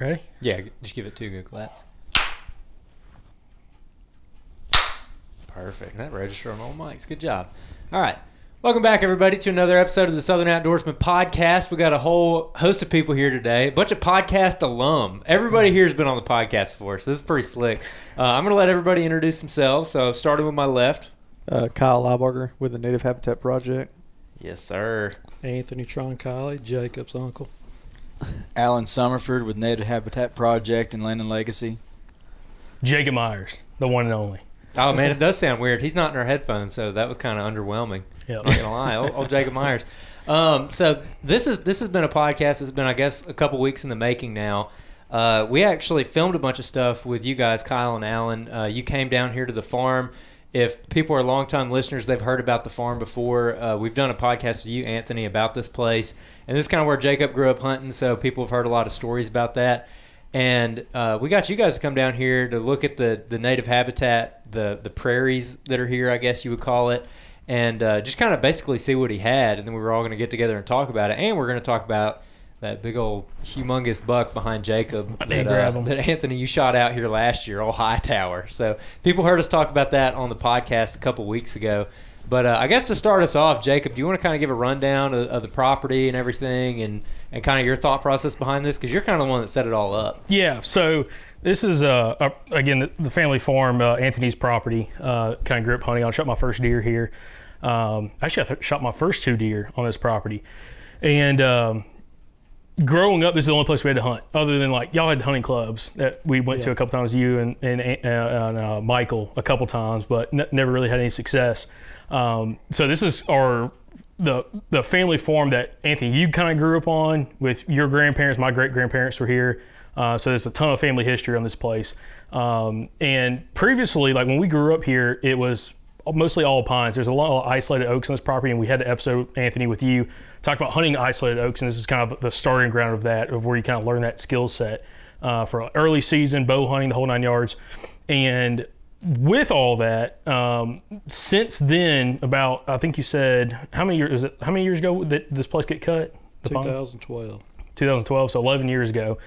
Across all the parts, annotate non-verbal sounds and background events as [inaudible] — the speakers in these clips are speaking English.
Ready? Yeah, just give it two good claps. Perfect. That registered on all mics. Good job. All right. Welcome back, everybody, to another episode of the Southern Outdoorsmen Podcast. We got a whole host of people here today, a bunch of podcast alum. Everybody here has been on the podcast before, so this is pretty slick. Uh, I'm going to let everybody introduce themselves. So, starting with my left. Uh, Kyle Lybarger with the Native Habitat Project. Yes, sir. Anthony Troncalli, Jacob's uncle. Alan Summerford with Native Habitat Project and Land and Legacy. Jacob Myers, the one and only. Oh, man, it does sound weird. He's not in our headphones, so that was kind of underwhelming. Yep. Not gonna lie, old, old Jacob Myers. Um, so this is this has been a podcast. It's been, I guess, a couple weeks in the making now. Uh, we actually filmed a bunch of stuff with you guys, Kyle and Alan. Uh, you came down here to the farm. If people are longtime listeners, they've heard about the farm before. Uh, we've done a podcast with you, Anthony, about this place, and this is kind of where Jacob grew up hunting. So people have heard a lot of stories about that. And uh, we got you guys to come down here to look at the, the native habitat, the the prairies that are here, I guess you would call it, and uh, just kind of basically see what he had. And then we were all going to get together and talk about it. And we're going to talk about that big old humongous buck behind Jacob that, uh, that Anthony you shot out here last year, old Hightower. So people heard us talk about that on the podcast a couple weeks ago. But uh, I guess to start us off, Jacob, do you want to kind of give a rundown of, of the property and everything, and, and kind of your thought process behind this? Because you're kind of the one that set it all up. Yeah. So this is uh, uh again the, family farm, uh, Anthony's property. Uh, kind of grew up hunting. I shot my first deer here. Um, actually, I th- shot my first two deer on this property, and um, growing up, this is the only place we had to hunt. Other than like y'all had hunting clubs that we went to a couple times. You and and, uh, and uh, Michael a couple times, but n- never really had any success. Um, so this is our the the family farm that Anthony you kind of grew up on with your grandparents. My great grandparents were here, uh, so there's a ton of family history on this place. Um, and previously, like when we grew up here, it was mostly all pines. There's a lot of isolated oaks on this property, and we had an episode Anthony with you talk about hunting isolated oaks, and this is kind of the starting ground of that, of where you kind of learn that skill set uh, for early season bow hunting, the whole nine yards, and with all that, um, since then, about I think you said how many years is it? How many years ago that this place get cut? The pines? 2012. 2012, so 11 years ago,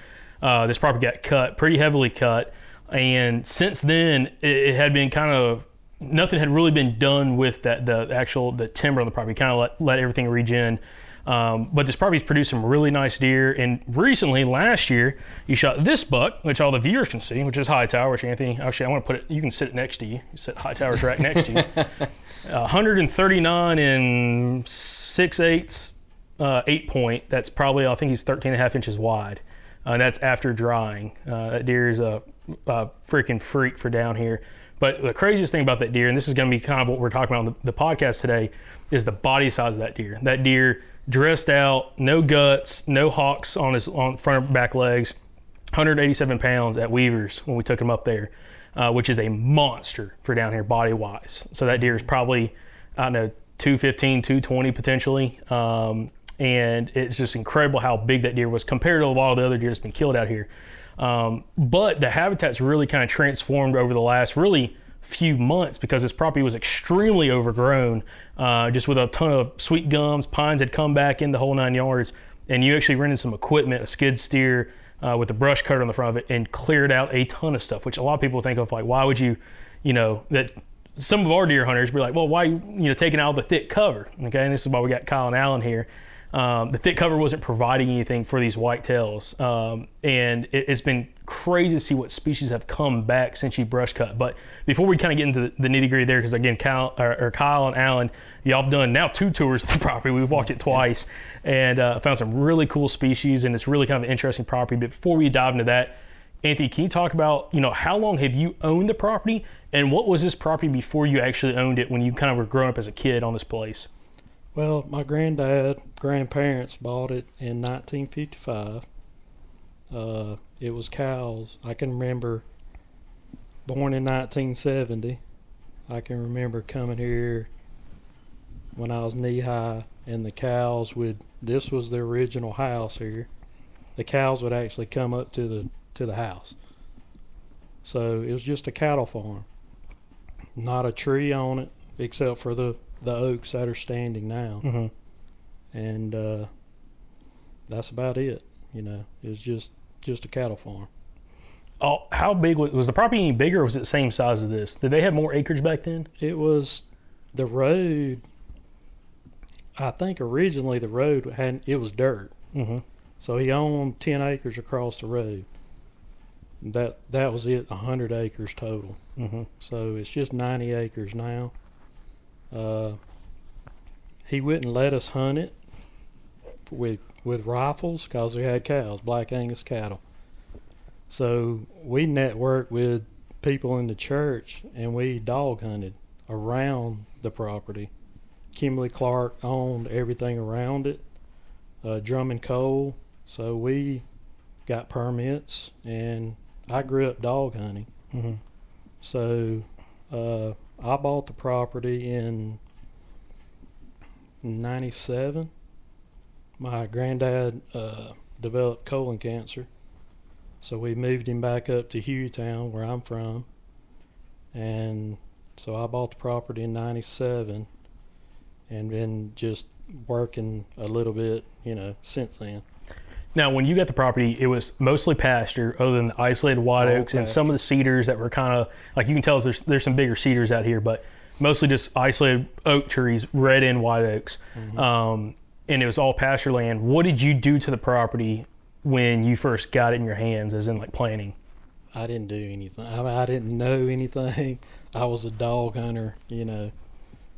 uh, this property got cut, pretty heavily cut. And since then, it, it had been kind of nothing had really been done with that the actual the timber on the property. Kind of let let everything regen. Um, but this property's produced some really nice deer. And recently, last year, you shot this buck, which all the viewers can see, which is Hightower. Which Anthony, actually, I want to put it. You can sit it next to you. you sit Hightower's right next to you. [laughs] Uh, 139 and six eighths, uh, eight point. That's probably I think he's 13 and a half inches wide. Uh, and that's after drying. Uh, that deer is a, a freaking freak for down here. But the craziest thing about that deer, and this is going to be kind of what we're talking about on the, the podcast today, is the body size of that deer. That deer dressed out, no guts, no hocks on his on front and back legs, 187 pounds at Weavers when we took him up there, uh, which is a monster for down here body wise. So that deer is probably, I don't know, 215, 220 potentially. Um, and it's just incredible how big that deer was compared to a lot of the other deer that's been killed out here. Um, but the habitat's really kind of transformed over the last really few months because this property was extremely overgrown, uh, just with a ton of sweet gums. Pines had come back in the whole nine yards, and you actually rented some equipment, a skid steer uh, with a brush cutter on the front of it, and cleared out a ton of stuff. Which a lot of people think of like, why would you, you know, that some of our deer hunters be like, well, why you know taking out the thick cover? Okay, and this is why we got Kyle and Alan here. Um, the thick cover wasn't providing anything for these whitetails, um, and it, it's been crazy to see what species have come back since you brush cut. But before we kind of get into the, the nitty gritty there, because again, Kyle, or, or Kyle and Alan, y'all have done now two tours of the [laughs] property. We've walked it twice and uh, found some really cool species, and it's really kind of an interesting property. But before we dive into that, Anthony, can you talk about you know how long have you owned the property, and what was this property before you actually owned it when you kind of were growing up as a kid on this place? Well, my granddad, grandparents bought it in 1955. Uh, it was cows. I can remember born in 1970. I can remember coming here when I was knee high, and the cows would. This was the original house here. The cows would actually come up to the to the house. So it was just a cattle farm. Not a tree on it except for the the oaks that are standing now, Mm-hmm. and uh, that's about it. You know, it was just just a cattle farm. Oh, how big was, was the property? Any bigger? or Was it the same size as this? Did they have more acreage back then? It was the road. I think originally the road had it was dirt, Mm-hmm. so he owned ten acres across the road. That that was it, hundred acres total. Mm-hmm. So it's just ninety acres now. Uh, he wouldn't let us hunt it with with rifles because we had cows, black Angus cattle. So we networked with people in the church and we dog hunted around the property. Kimberly Clark owned everything around it, uh, Drummond Coal. So we got permits and I grew up dog hunting. Mm-hmm. So uh, I bought the property in '97. My granddad uh, developed colon cancer, so we moved him back up to Hueytown, where I'm from, and so I bought the property in '97, and been just working a little bit, you know, since then. Now, when you got the property, it was mostly pasture, other than the isolated white All oaks and some of the cedars that were kind of like you can tell there's there's some bigger cedars out here, but mostly just isolated oak trees, red and white oaks, um, and it was all pasture land. What did you do to the property when you first got it in your hands, as in like planting? I didn't do anything. I, mean, I didn't know [laughs] anything. I was a dog hunter, you know.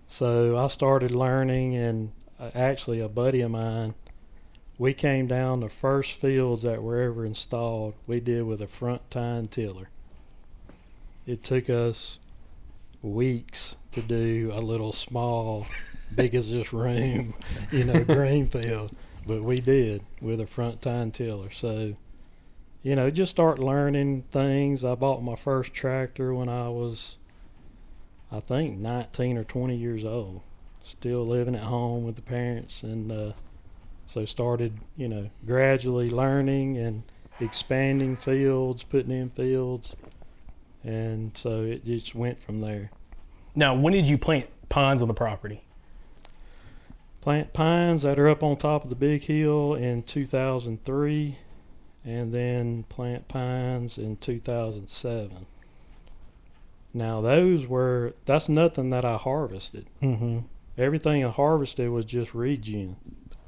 So I started learning, and uh, actually, a buddy of mine, we came down the first fields that were ever installed. We did with a front tine tiller. It took us weeks to do a little small, big as this room, you know, [laughs] green field, but we did with a front tine tiller. So you know, just start learning things. I bought my first tractor when I was, I think, 19 or 20 years old. Still living at home with the parents, and uh, so started, you know, gradually learning and expanding fields, putting in fields, and so it just went from there. Now, when did you plant pines on the property? Plant pines that are up on top of the big hill in 2003 and then plant pines in 2007. Now those were that's nothing that I harvested. Mm-hmm. Everything I harvested was just regen.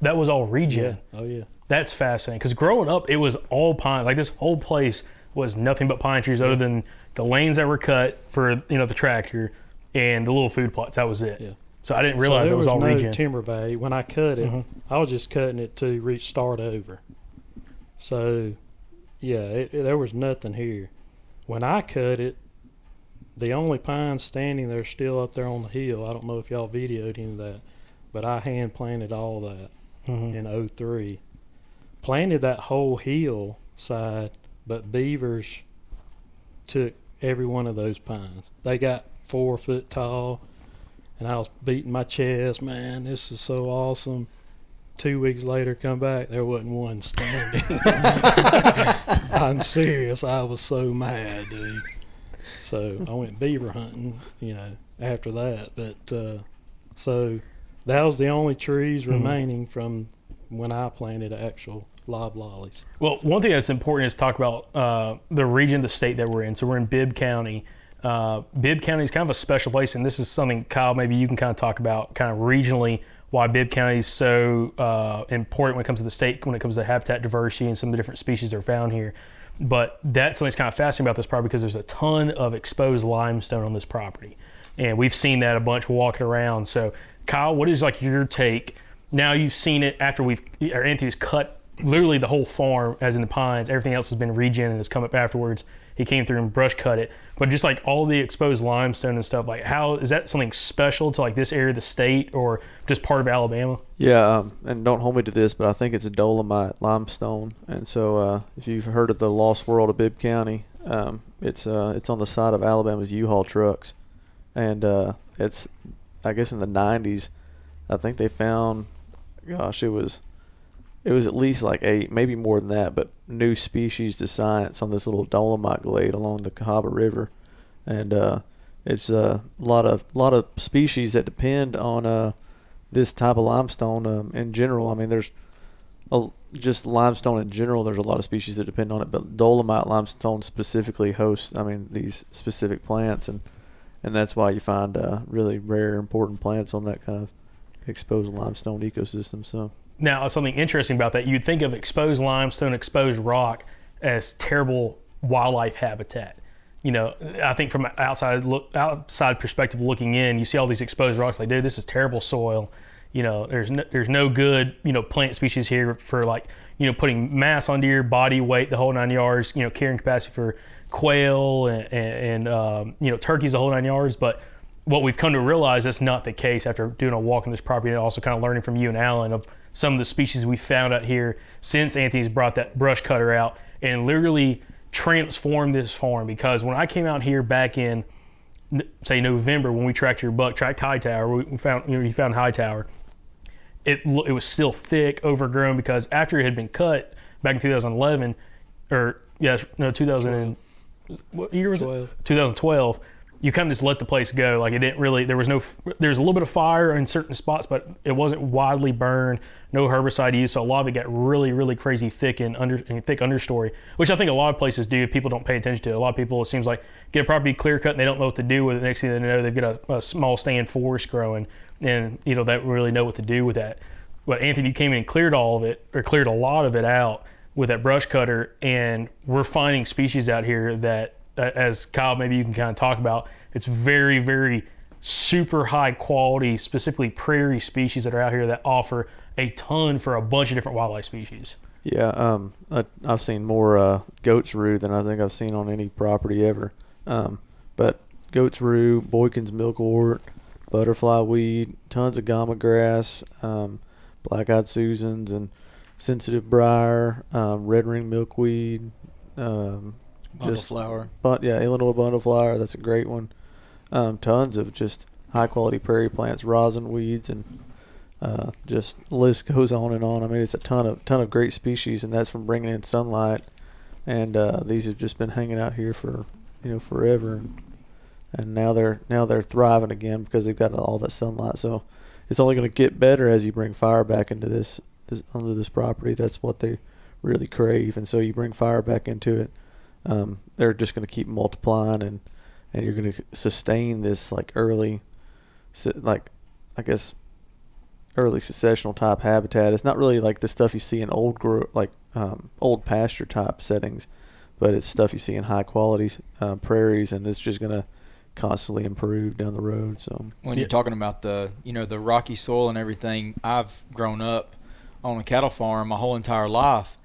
That was all regen. Oh yeah. That's fascinating because growing up, it was all pine. Like this whole place was nothing but pine trees, other than the lanes that were cut for you know the tractor and the little food plots. That was it. Yeah. So I didn't realize there that was, all no regen. timber value. When I cut it, Mhm. I was just cutting it to reach start over. So, yeah, it, it- there was nothing here. When I cut it, the only pines standing there still up there on the hill. I don't know if y'all videoed any of that, but I hand planted all that Mhm. in '03. Planted that whole hill side, but beavers took every one of those pines. They got four foot tall, and I was beating my chest. Man, this is so awesome. Two weeks later, come back, there wasn't one standing. [laughs] I'm serious. I was so mad, dude. So I went beaver hunting, you know, after that. But uh, so that was the only trees Mhm. remaining from when I planted actual loblollies. Well, one thing that's important is to talk about uh, the region the state that we're in. So we're in Bibb County. Uh, Bibb County is kind of a special place, and this is something, Kyle, maybe you can kind of talk about kind of regionally why Bibb County is so uh, important when it comes to the state, when it comes to habitat diversity and some of the different species that are found here. But that's something that's kind of fascinating about this property because there's a ton of exposed limestone on this property. And we've seen that a bunch walking around. So, Kyle, what is like your take? Now you've seen it after we've, or Anthony's cut literally the whole farm, as in the pines. Everything else has been regen and has come up afterwards. He came through and brush cut it. But just like all the exposed limestone and stuff, like how is that something special to like this area of the state or just part of Alabama? Yeah, um, and don't hold me to this, but I think it's a dolomite limestone. And so, uh, if you've heard of the Lost World of Bibb County, um, it's uh, it's on the side of Alabama's U-Haul trucks, and uh, it's I guess in the '90s, I think they found, gosh, it was it was at least like eight, maybe more than that, but new species to science on this little dolomite glade along the Cahaba River, and uh, it's uh, a lot of lot of species that depend on uh, this type of limestone um, in general. I mean, there's a, just limestone in general, there's a lot of species that depend on it, but dolomite limestone specifically hosts, I mean, these specific plants, and and that's why you find uh, really rare, important plants on that kind of exposed limestone ecosystem. So Now, something interesting about that, you'd think of exposed limestone, exposed rock as terrible wildlife habitat. You know, I think from an outside look, outside perspective looking in, you see all these exposed rocks. Like, dude, this is terrible soil. You know, there's no, there's no good you know plant species here for like you know putting mass onto your body weight, the whole nine yards. You know, carrying capacity for quail and, and, um, you know turkeys, the whole nine yards. But what we've come to realize that's not the case after doing a walk on this property and also kind of learning from you and Alan of some of the species we found out here since Anthony's brought that brush cutter out and literally transformed this farm because when I came out here back in say November when we tracked your buck, tracked Hightower, we found you know you found Hightower. It it was still thick, overgrown because after it had been cut back in 2011 or yes no 2000 and, what year was it? 2012 you kind of just let the place go. Like it didn't really there was no there was a little bit of fire in certain spots but it wasn't widely burned no herbicide use. So a lot of it got really really crazy thick and under and thick understory which i think a lot of places do. People don't pay attention to It. a lot of people it seems like get a property clear cut and they don't know what to do with it. Next thing they know they've got a, a small stand forest growing and you know they don't really know what to do with that. But anthony you came in and cleared all of it or cleared a lot of it out with that brush cutter and we're finding species out here that uh, as Kyle, maybe you can kind of talk about. It's very, very super high quality, specifically prairie species that are out here that offer a ton for a bunch of different wildlife species. yeah, um, I, I've seen more uh, goat's rue than I think I've seen on any property ever. Um, but goat's rue, Boykin's milkwort, butterfly weed, tons of gamma grass, um, black-eyed Susans, and sensitive briar, um, red ring milkweed, um, just flower. but yeah, Illinois bundle flower. That's a great one. Um, tons of just high quality prairie plants, rosin weeds, and uh, just list goes on and on. I mean, it's a ton of ton of great species, and that's from bringing in sunlight. And uh, these have just been hanging out here for you know forever, and, and now they're now they're thriving again because they've got all that sunlight. So it's only going to get better as you bring fire back into this, this onto this property. That's what they really crave, and so you bring fire back into it um, they're just going to keep multiplying and and you're going to sustain this like early like i guess early successional type habitat. It's not really like the stuff you see in old grow like um, old pasture type settings but it's stuff you see in high quality uh, prairies and it's just going to constantly improve down the road so. When you're talking about the you know the rocky soil and everything i've grown up on a cattle farm my whole entire life.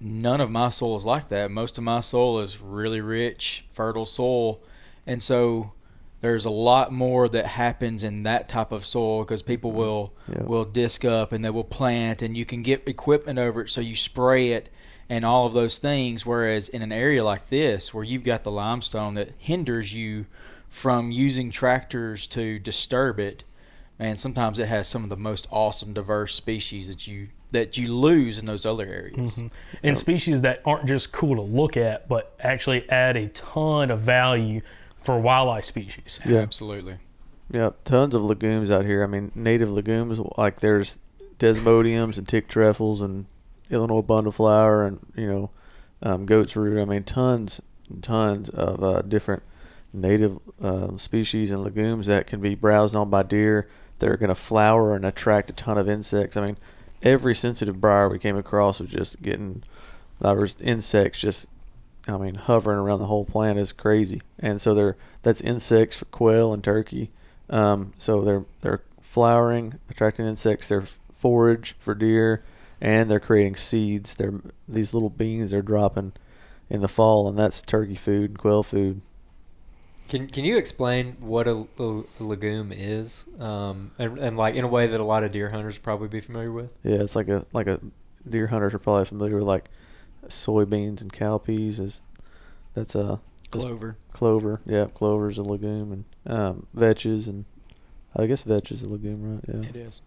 None of my soil is like that. Most of my soil is really rich fertile soil. And so there's a lot more that happens in that type of soil because people mm-hmm. will Yeah. will disc up and they will plant and you can get equipment over it so you spray it and all of those things. Whereas in an area like this where you've got the limestone that hinders you from using tractors to disturb it and sometimes it has some of the most awesome diverse species that you that you lose in those other areas And species that aren't just cool to look at, but actually add a ton of value for wildlife species. Yeah. absolutely Yeah, tons of legumes out here. I mean, native legumes like there's desmodiums and tick trefoils and Illinois bundle flower and you know um, goat's rue. I mean, tons and tons of uh, different native um, species and legumes that can be browsed on by deer. They're going to flower and attract a ton of insects. I mean, every sensitive briar we came across was just getting there was insects just I mean, hovering around the whole plant is crazy. And so they're that's insects for quail and turkey. Um, so they're they're flowering, attracting insects. They're forage for deer, and they're creating seeds. They're these little beans they're dropping in the fall, and that's turkey food, and quail food. Can Can you explain what a, a legume is, um, and, and like in a way that a lot of deer hunters probably be familiar with? Yeah, it's like a like a deer hunters are probably familiar with like soybeans and cowpeas. Is that's a clover clover. Yeah, clover's a legume, and um, vetches, and I guess vetch is a legume, right? Yeah. it is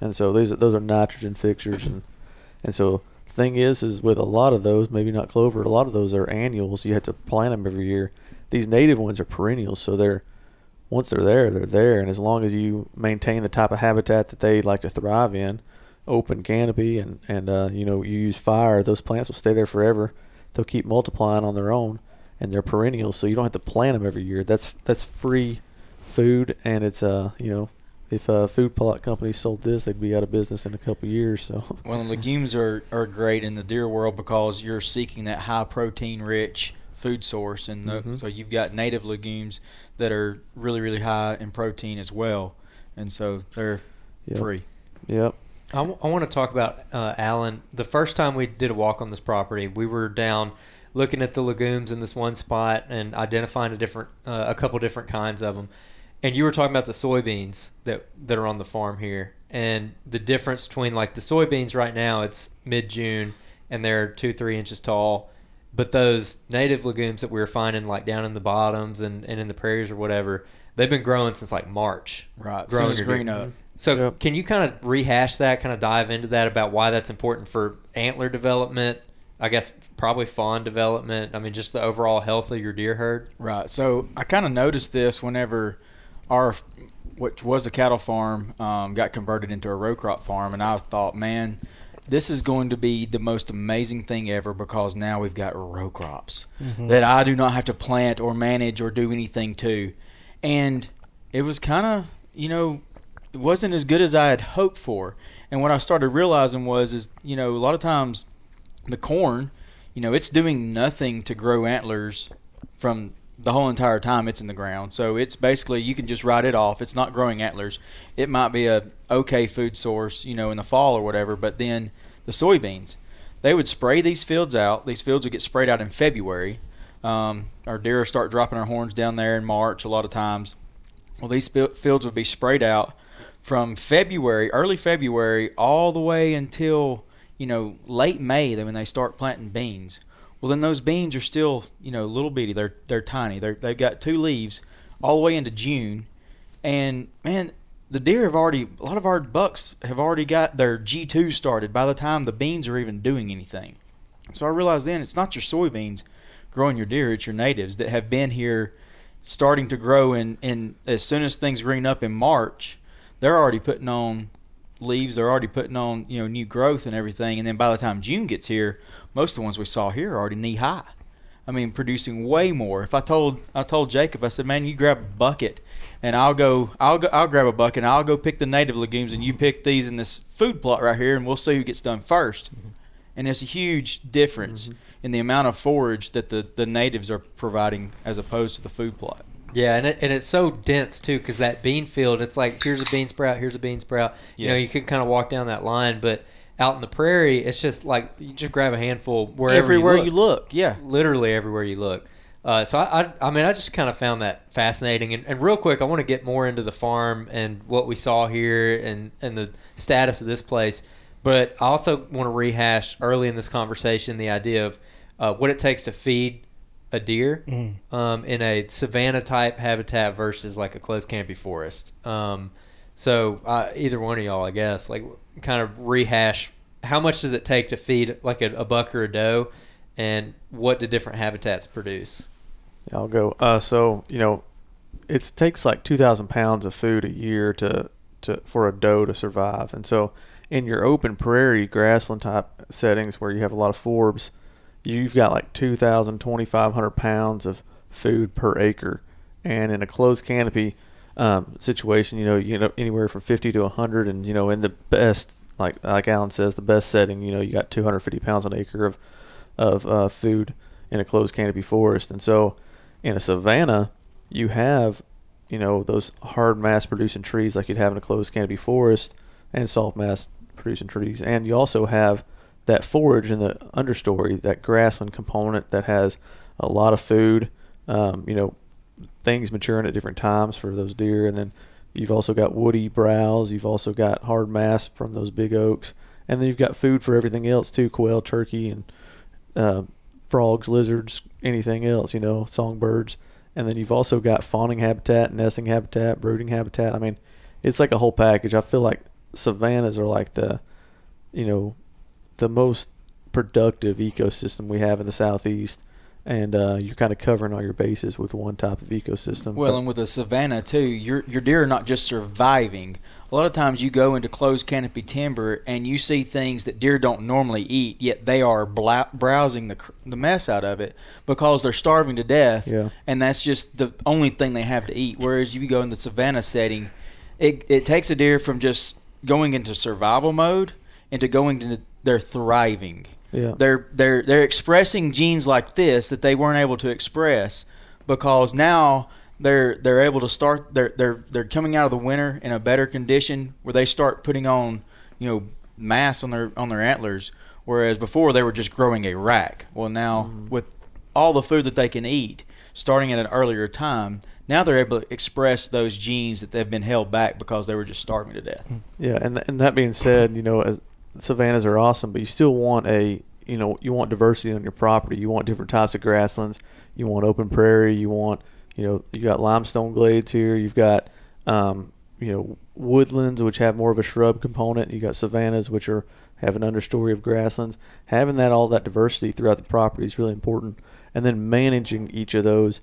and so these are, those are nitrogen fixers and and so the thing is is with a lot of those maybe not clover a lot of those are annuals you have to plant them every year these native ones are perennials so they're once they're there they're there and as long as you maintain the type of habitat that they like to thrive in open canopy and and uh, you know you use fire, those plants will stay there forever. They'll keep multiplying on their own, and they're perennials, so you don't have to plant them every year. That's that's free food, and it's uh you know if uh, food plot companies sold this, they'd be out of business in a couple years. So Well, legumes are, are great in the deer world because you're seeking that high protein rich food source, and the, Mhm. so you've got native legumes that are really really high in protein as well, and so they're Yep. free. yep, I, want to talk about uh, Alan. The first time we did a walk on this property, we were down looking at the legumes in this one spot and identifying a different, uh, a couple different kinds of them. And you were talking about the soybeans that that are on the farm here, and the difference between like the soybeans right now, it's mid June and they're two three inches tall, but those native legumes that we were finding like down in the bottoms and, and in the prairies or whatever, they've been growing since like March. Right. Growing Soon as your green up. So Yep. can you kind of rehash that, kind of dive into that about why that's important for antler development? I guess probably fawn development. I mean, just the overall health of your deer herd. Right. So I kind of noticed this whenever our, which was a cattle farm, um, got converted into a row crop farm, and I thought, man, this is going to be the most amazing thing ever because now we've got row crops mm-hmm. that I do not have to plant or manage or do anything to, and it was kind of, you know, it wasn't as good as I had hoped for. And what I started realizing was, is you know, a lot of times the corn, you know, it's doing nothing to grow antlers from the whole entire time it's in the ground. So it's basically you can just write it off. It's not growing antlers. It might be a okay food source, you know, in the fall or whatever. But then the soybeans, they would spray these fields out. These fields would get sprayed out in February. Um, our deer start dropping our horns down there in March a lot of times. Well, these fields would be sprayed out from February, early February, all the way until you know late May. When they start planting beans, well then those beans are still you know little bitty. They're they're tiny. They're they've got two leaves all the way into June, and man, the deer have already a lot of our bucks have already got their G two started by the time the beans are even doing anything. So I realized then it's not your soybeans growing your deer; it's your natives that have been here starting to grow and, and as soon as things green up in March, they're already putting on leaves, they're already putting on, you know, new growth and everything. And then by the time June gets here, most of the ones we saw here are already knee high. I mean, producing way more. If I told I told Jacob, I said, Man, you grab a bucket and I'll go I'll go I'll grab a bucket and I'll go pick the native legumes and you pick these in this food plot right here and we'll see who gets done 1st mm-hmm. And it's a huge difference mm-hmm. in the amount of forage that the, the natives are providing as opposed to the food plot. Yeah, and it, and it's so dense too because that bean field, it's like here's a bean sprout, here's a bean sprout. You know, you can kind of walk down that line, but out in the prairie, it's just like you just grab a handful wherever Everywhere you look. you look, yeah. literally everywhere you look. Uh, so I, I, I mean, I just kind of found that fascinating. And, and real quick, I want to get more into the farm and what we saw here and, and the status of this place. But I also want to rehash early in this conversation the idea of uh, what it takes to feed a deer um, in a savanna type habitat versus like a closed canopy forest. Um, so uh, either one of y'all, I guess, like kind of rehash how much does it take to feed like a, a buck or a doe, and what do different habitats produce? I'll go. Uh, so you know, it takes like two thousand pounds of food a year to to for a doe to survive, and so in your open prairie grassland type settings where you have a lot of forbs, you've got like 2,000, 2,500 pounds of food per acre, and in a closed canopy um, situation, you know, you know anywhere from 50 to 100, and you know in the best, like like Alan says, the best setting, you know, you got 250 pounds an acre of of uh, food in a closed canopy forest, and so in a savanna, you have, you know, those hard mass producing trees like you'd have in a closed canopy forest, and soft mass producing trees, and you also have that forage in the understory, that grassland component that has a lot of food, um, you know, things maturing at different times for those deer, and then you've also got woody browse, you've also got hard mass from those big oaks, and then you've got food for everything else too, quail, turkey, and uh, frogs, lizards, anything else, you know, songbirds. And then you've also got fawning habitat, nesting habitat, brooding habitat. I mean, it's like a whole package. I feel like savannas are like the, you know, the most productive ecosystem we have in the southeast. and uh, you're kind of covering all your bases with one type of ecosystem. Well, But- and with a savanna too, your your deer are not just surviving. A lot of times you go into closed canopy timber and you see things that deer don't normally eat, yet they are browsing the cr- the mess out of it because they're starving to death, Yeah. and that's just the only thing they have to eat. Whereas you go in the savanna setting, it it takes a deer from just going into survival mode into going into they're thriving. yeah, They're they're they're expressing genes like this that they weren't able to express because now they're they're able to start they're they're they're coming out of the winter in a better condition where they start putting on you know mass on their on their antlers whereas before they were just growing a rack. Well now mm-hmm. with all the food that they can eat starting at an earlier time now they're able to express those genes that they've been held back because they were just starving to death. Yeah, and and that being said, you know, as savannas are awesome, but you still want a you know you want diversity on your property. You want different types of grasslands. You want open prairie. You want you know you got limestone glades here. You've got um, you know woodlands which have more of a shrub component. You got savannas which are have an understory of grasslands. Having that all that diversity throughout the property is really important, and then managing each of those.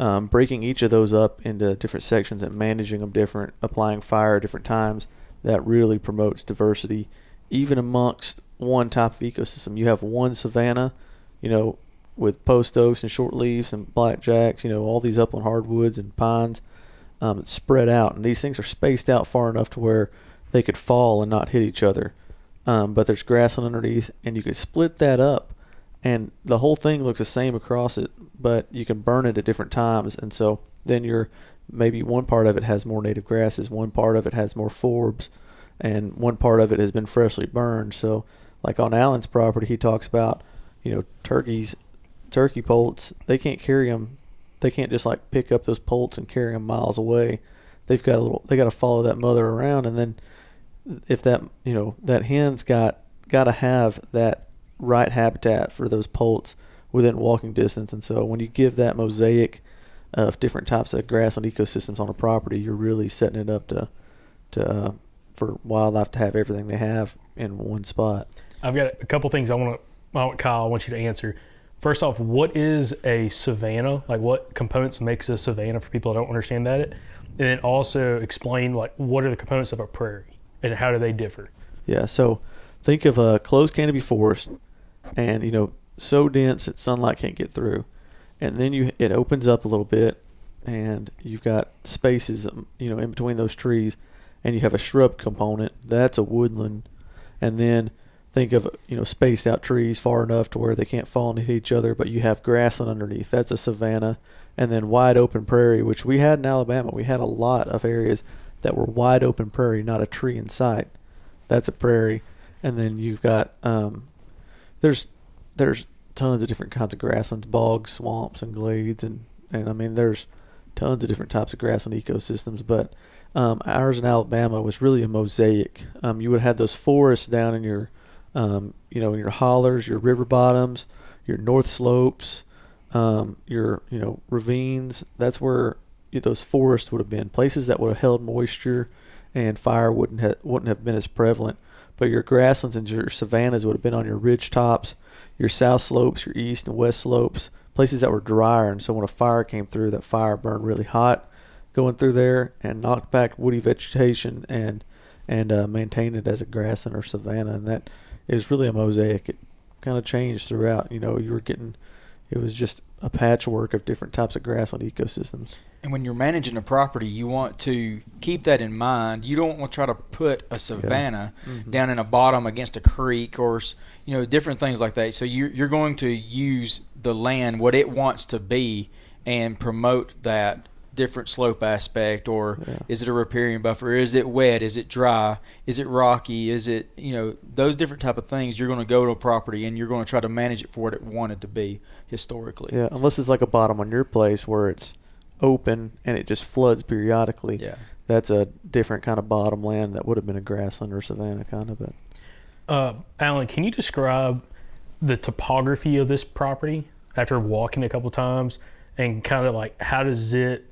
Um, breaking each of those up into different sections and managing them different, applying fire at different times, that really promotes diversity even amongst one type of ecosystem. You have one savanna, you know, with post oaks and short leaves and blackjacks, you know, all these upland hardwoods and pines. Um, spread out, and these things are spaced out far enough to where they could fall and not hit each other. Um, but there's grassland underneath, and you could split that up, and the whole thing looks the same across it, but you can burn it at different times, and so then you're maybe one part of it has more native grasses, one part of it has more forbs, and one part of it has been freshly burned. So, like on Alan's property, he talks about, you know, turkeys, turkey poults. They can't carry them. They can't just like pick up those poults and carry them miles away. They've got a little. They got to follow that mother around, and then if that you know that hen's got got to have that right habitat for those poults within walking distance. And so when you give that mosaic of different types of grassland ecosystems on a property, you're really setting it up to to uh, for wildlife to have everything they have in one spot. I've got a couple things I want to, I want Kyle, I want you to answer. First off, what is a savanna? Like, what components makes a savanna for people that don't understand that? And then also explain like what are the components of a prairie and how do they differ? Yeah, so think of a closed canopy forest, and you know so dense that sunlight can't get through, and then you it opens up a little bit, and you've got spaces um, you know in between those trees, and you have a shrub component. That's a woodland, and then think of you know spaced out trees far enough to where they can't fall into each other, but you have grassland underneath. That's a savanna, and then wide open prairie, which we had in Alabama. We had a lot of areas that were wide open prairie, not a tree in sight. That's a prairie, and then you've got um, there's there's tons of different kinds of grasslands, bogs, swamps, and glades, and and I mean there's tons of different types of grassland ecosystems. But um, ours in Alabama was really a mosaic. Um, you would have had those forests down in your um, you know in your hollers, your river bottoms, your north slopes, um, your you know ravines. That's where those forests would have been places that would have held moisture, and fire wouldn't ha- wouldn't have been as prevalent. But your grasslands and your savannas would have been on your ridge tops, your south slopes, your east and west slopes, places that were drier. And so when a fire came through, that fire burned really hot, going through there and knocked back woody vegetation and and uh, maintained it as a grassland or savanna. And that it was really a mosaic. It kind of changed throughout. You know, you were getting it was just a patchwork of different types of grassland ecosystems. And when you're managing a property, you want to keep that in mind. You don't want to try to put a savanna Mhm. down in a bottom against a creek or you know different things like that. So you're you're going to use the land what it wants to be and promote that different slope aspect or Yeah. is it a riparian buffer is it wet is it dry is it rocky is it you know those different type of things you're going to go to a property and you're going to try to manage it for what it wanted to be historically Yeah, unless it's like a bottom on your place where it's open and it just floods periodically. yeah That's a different kind of bottom land that would have been a grassland or savanna kind of. But Uh, Alan, can you describe the topography of this property after walking a couple times and kind of like how does it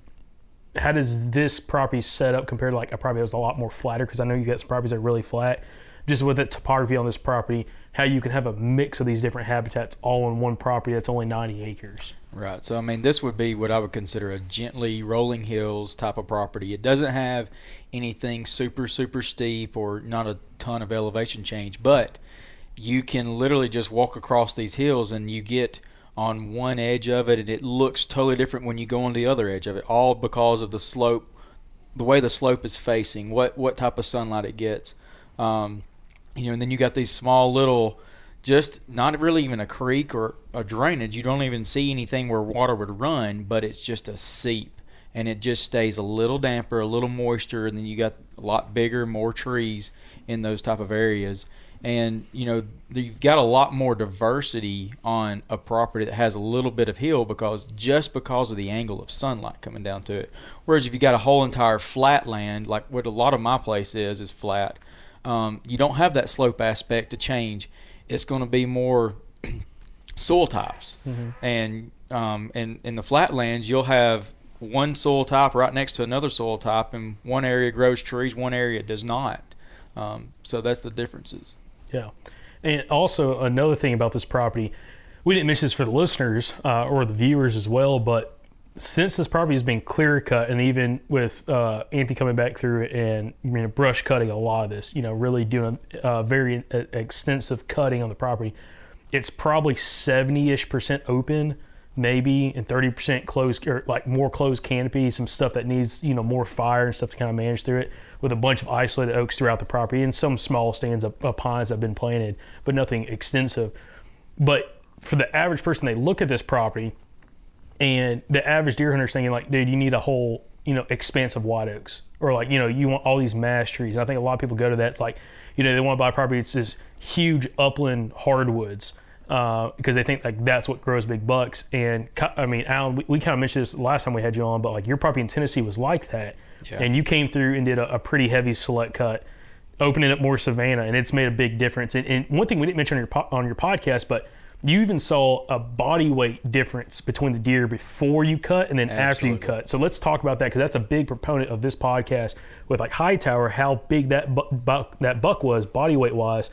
how does this property set up compared to like a property that's a lot more flatter because I know you got some properties that are really flat just with the topography on this property, how you can have a mix of these different habitats all in one property that's only 90 acres. Right. So I mean, this would be what I would consider a gently rolling hills type of property. It doesn't have anything super super steep or not a ton of elevation change, but you can literally just walk across these hills and you get on one edge of it and it looks totally different when you go on the other edge of it all because of the slope the way the slope is facing what what type of sunlight it gets. Um, you know and then you got these small little just not really even a creek or a drainage. You don't even see anything where water would run but it's just a seep and it just stays a little damper a little moisture and then you got a lot bigger more trees in those type of areas and you know you've got a lot more diversity on a property that has a little bit of hill because just because of the angle of sunlight coming down to it. Whereas if you got a whole entire flat land like what a lot of my place is is flat um, you don't have that slope aspect to change. It's going to be more [clears throat] soil types. And um, in, in the flatlands you'll have one soil type right next to another soil type and one area grows trees one area does not. Um, so that's the differences Yeah. And also, another thing about this property, we didn't mention this for the listeners uh, or the viewers as well, but since this property has been clear cut, and even with uh, Anthony coming back through it and you know, brush cutting a lot of this, you know, really doing a, a very uh, extensive cutting on the property, it's probably 70 ish percent open, maybe, and 30 percent closed, or like more closed canopy, some stuff that needs, you know, more fire and stuff to kind of manage through it, with a bunch of isolated oaks throughout the property and some small stands of, of pines have been planted, but nothing extensive. But for the average person, they look at this property and the average deer hunter's thinking like, dude, you need a whole, you know, expanse of white oaks, or like, you know, you want all these mass trees. And I think a lot of people go to that. It's like, you know, they want to buy property. It's this huge upland hardwoods uh, because they think like that's what grows big bucks. And I mean, Alan, we, we kind of mentioned this last time we had you on, but like your property in Tennessee was like that, Yeah. and you came through and did a, a pretty heavy select cut. Opening up more savanna, and it's made a big difference. And, and one thing we didn't mention on your po- on your podcast, but you even saw a body weight difference between the deer before you cut and then after you cut. So let's talk about that because that's a big proponent of this podcast with like Hightower, how big that bu- buck that buck was body weight wise,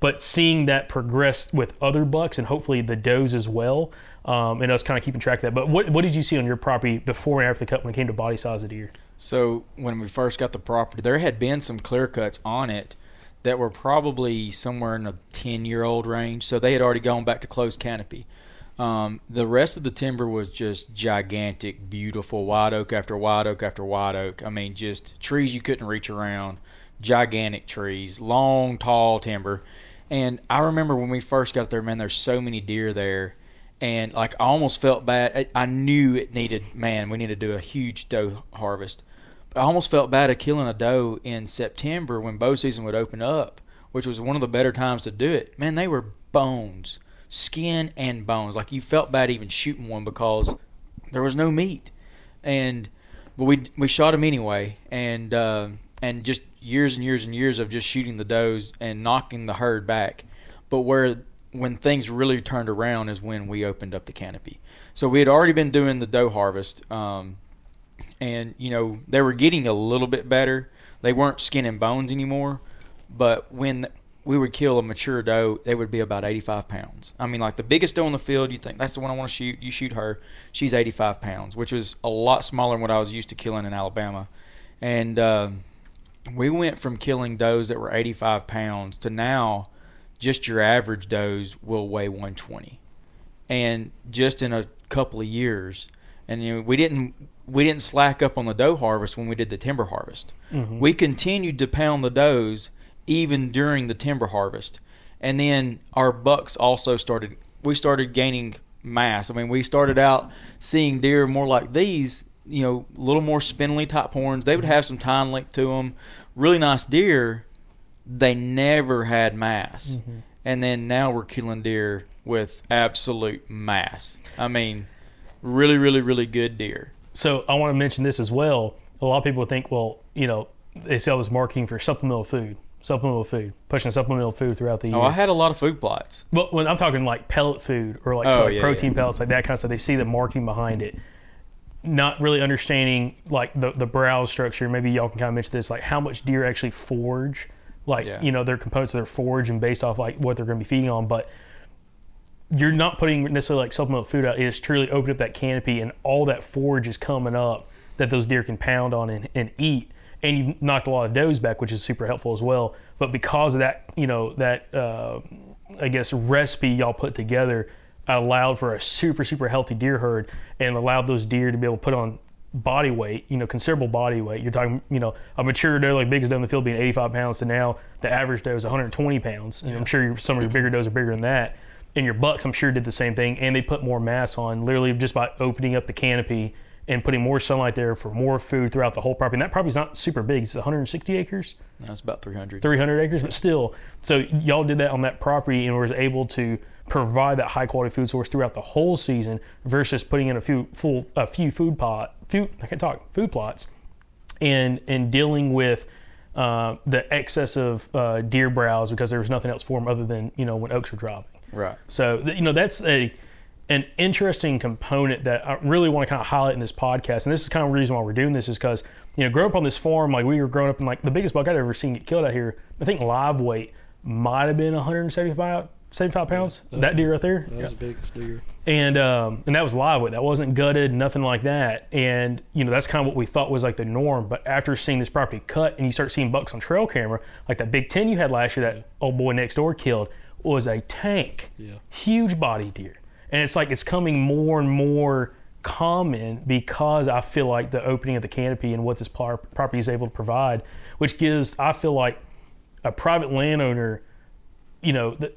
but seeing that progress with other bucks and hopefully the does as well, um, and us kind of keeping track of that. But what what did you see on your property before and after the cut when it came to body size of deer? So when we first got the property, there had been some clear cuts on it that were probably somewhere in the 10 year old range. So they had already gone back to closed canopy. Um, the rest of the timber was just gigantic, beautiful white oak after white oak after white oak. I mean, just trees you couldn't reach around, gigantic trees, long, tall timber. And I remember when we first got there, man, there's so many deer there. And like I almost felt bad. I, I knew it needed, man, we need to do a huge doe harvest. But I almost felt bad of killing a doe in September when bow season would open up, which was one of the better times to do it. Man, they were bones, skin and bones. Like you felt bad even shooting one because there was no meat. And but we we shot them anyway, and uh, and just years and years and years of just shooting the does and knocking the herd back. But where when things really turned around is when we opened up the canopy. So we had already been doing the doe harvest, um, and you know they were getting a little bit better. They weren't skin and bones anymore, but when we would kill a mature doe, they would be about 85 pounds. I mean, like the biggest doe in the field, you think that's the one I want to shoot. You shoot her, she's 85 pounds, which was a lot smaller than what I was used to killing in Alabama. And um we went from killing does that were 85 pounds to now just your average does will weigh 120 and just in a couple of years and you know, we didn't we didn't slack up on the doe harvest when we did the timber harvest. Mm-hmm. We continued to pound the does even during the timber harvest. And then our bucks also started we started gaining mass. I mean we started out seeing deer more like these you know a little more spindly type horns. They would have some tine length to them really nice deer they never had mass mm-hmm. and then now we're killing deer with absolute mass i mean really really really good deer So I want to mention this as well. A lot of people think, well, you know, they see all this marketing for supplemental food, supplemental food, pushing supplemental food throughout the year. oh i had a lot of food plots But when I'm talking like pellet food or like, Oh, like yeah, protein yeah. pellets, like that kind of stuff, they see the marketing behind it. Not really understanding like the, the browse structure. Maybe y'all can kind of mention this, like how much deer actually forage like Yeah. you know their components of their forage and based off like what they're going to be feeding on, but you're not putting necessarily like supplemental food out. It's truly open up that canopy and all that forage is coming up that those deer can pound on and, and eat. And you've knocked a lot of does back, which is super helpful as well. But because of that, you know, that, uh, I guess, recipe y'all put together allowed for a super, super healthy deer herd and allowed those deer to be able to put on body weight, you know, considerable body weight. You're talking, you know, a mature doe like biggest doe in the field being 85 pounds to now the average doe is 120 pounds. And I'm sure your, some of your bigger does are bigger than that. And your bucks, I'm sure, did the same thing. And they put more mass on literally just by opening up the canopy and putting more sunlight there for more food throughout the whole property. And that property's not super big. It's 160 acres. That's about 300. 300 acres, but still. So y'all did that on that property and was able to provide that high quality food source throughout the whole season versus putting in a few full a few food pot food I can talk food plots and and dealing with uh, the excess of uh, deer browse because there was nothing else for them other than you know when oaks were dropping. Right. So th- you know that's a an interesting component that I really want to kind of highlight in this podcast, and this is kind of the reason why we're doing this is because you know growing up on this farm, like we were growing up in like the biggest buck I'd ever seen get killed out here. I think live weight might have been 175 75 pounds. that deer right there, That was the biggest deer. and um, and that was live weight. That wasn't gutted, nothing like that. And you know that's kind of what we thought was like the norm. But after seeing this property cut, and you start seeing bucks on trail camera, like that Big Ten you had last year, that old boy next door killed was a tank, Yeah. huge body deer. And it's like it's coming more and more common because I feel like the opening of the canopy and what this par- property is able to provide, which gives I feel like a private landowner, you know, the,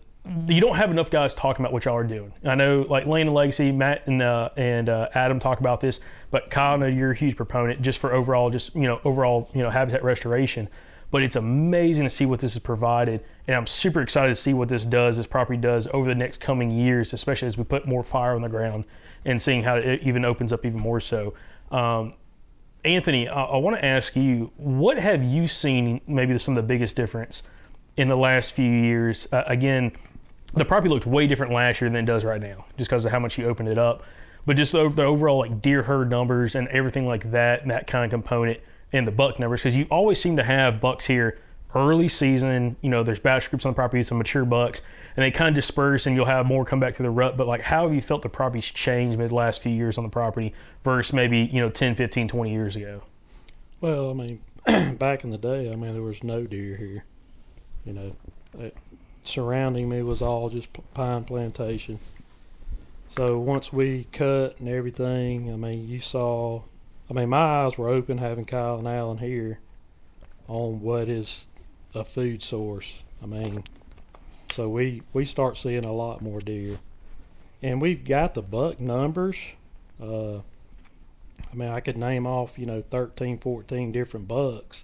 you don't have enough guys talking about what y'all are doing. I know, like Land and Legacy, Matt and uh, and uh, Adam talk about this, but Kyle, I know you're a huge proponent just for overall, just you know, overall, you know, habitat restoration. But it's amazing to see what this has provided, and I'm super excited to see what this does, this property does over the next coming years, especially as we put more fire on the ground and seeing how it even opens up even more so. Um, Anthony, I, I want to ask you, what have you seen? Maybe some of the biggest difference in the last few years. Uh, again, the property looked way different last year than it does right now, just because of how much you opened it up. But just over the overall like deer herd numbers and everything like that, and that kind of component, and the buck numbers, because you always seem to have bucks here early season. You know, there's batch groups on the property, some mature bucks, and they kind of disperse, and you'll have more come back to the rut. But like, how have you felt the property's changed maybe the last few years on the property versus maybe you know 10, 15, 20 years ago? Well, I mean, [clears throat] back in the day, I mean, there was no deer here. You know, it, surrounding me was all just pine plantation. So once we cut and everything, I mean, you saw. I mean, my eyes were open having Kyle and Alan here on what is a food source. I mean, so we we start seeing a lot more deer, and we've got the buck numbers. Uh, I mean, I could name off, you know, 13, 14 different bucks,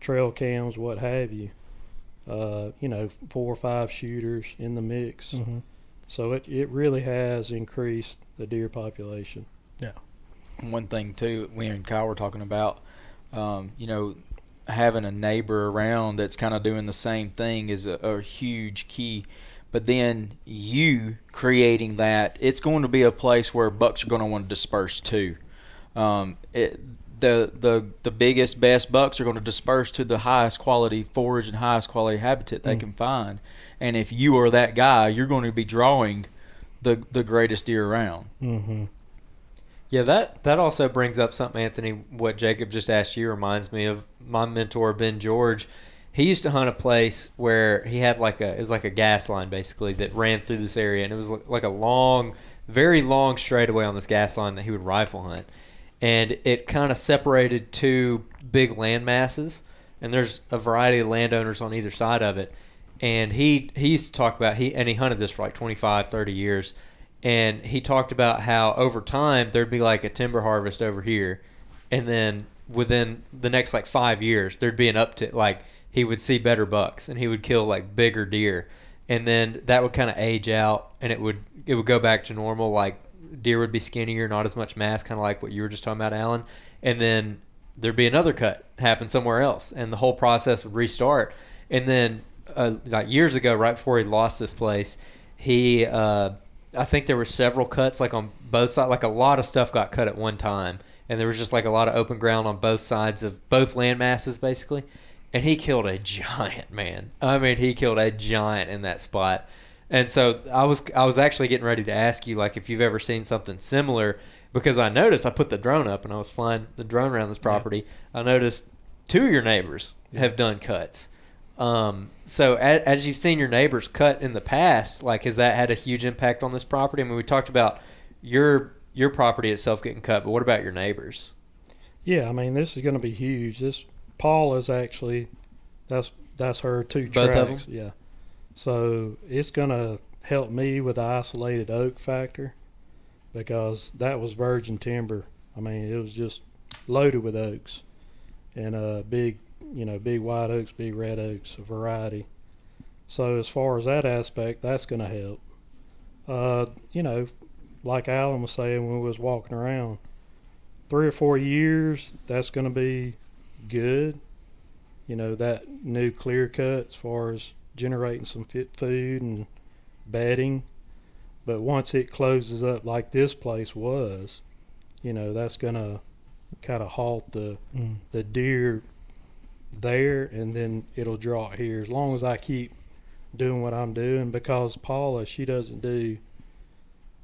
trail cams, what have you. Uh, you know, four or five shooters in the mix. Mm-hmm. So it, it really has increased the deer population. Yeah. One thing too, we and Kyle were talking about, um, you know, having a neighbor around that's kind of doing the same thing is a, a huge key. But then you creating that, it's going to be a place where bucks are going to want to disperse too. Um, it, the the the biggest best bucks are going to disperse to the highest quality forage and highest quality habitat they Mm. can find. And if you are that guy, you're going to be drawing the the greatest deer around. Mm-hmm. Yeah, that that also brings up something, Anthony. What Jacob just asked you reminds me of my mentor Ben George. He used to hunt a place where he had like a it was like a gas line basically that ran through this area, and it was like a long, very long straightaway on this gas line that he would rifle hunt, and it kind of separated two big land masses, and there's a variety of landowners on either side of it, and he he used to talk about he and he hunted this for like 25, 30 years and he talked about how over time there'd be like a timber harvest over here and then within the next like five years there'd be an uptick like he would see better bucks and he would kill like bigger deer. And then that would kind of age out and it would it would go back to normal like deer would be skinnier not as much mass kind of like what you were just talking about alan and then there'd be another cut happen somewhere else and the whole process would restart and then uh, like years ago right before he lost this place he uh, I think there were several cuts like on both sides. Like a lot of stuff got cut at one time, and there was just like a lot of open ground on both sides of both land masses, basically. and he killed a giant man. I mean, he killed a giant in that spot. And so I was I was actually getting ready to ask you like if you've ever seen something similar because I noticed I put the drone up and I was flying the drone around this property. I noticed two of your neighbors have done cuts. Um, so as, as you've seen your neighbors cut in the past, like has that had a huge impact on this property? I mean, we talked about your your property itself getting cut, but what about your neighbors? Yeah, I mean this is going to be huge. This Paul is actually that's that's her two Both tracks. Yeah, so it's going to help me with the isolated oak factor because that was virgin timber. I mean it was just loaded with oaks and uh big you know big white oaks, big red oaks, a variety. So as far as that aspect, that's going to help. Uh, you know, like Alan was saying when we was walking around three or four years, that's going to be good. You know, that new clear cut as far as generating some fit food and bedding. But once it closes up like this place was, you know, that's going to kind of halt the Mm. the deer there and then it'll draw it here as long as I keep doing what I'm doing because Paula she doesn't do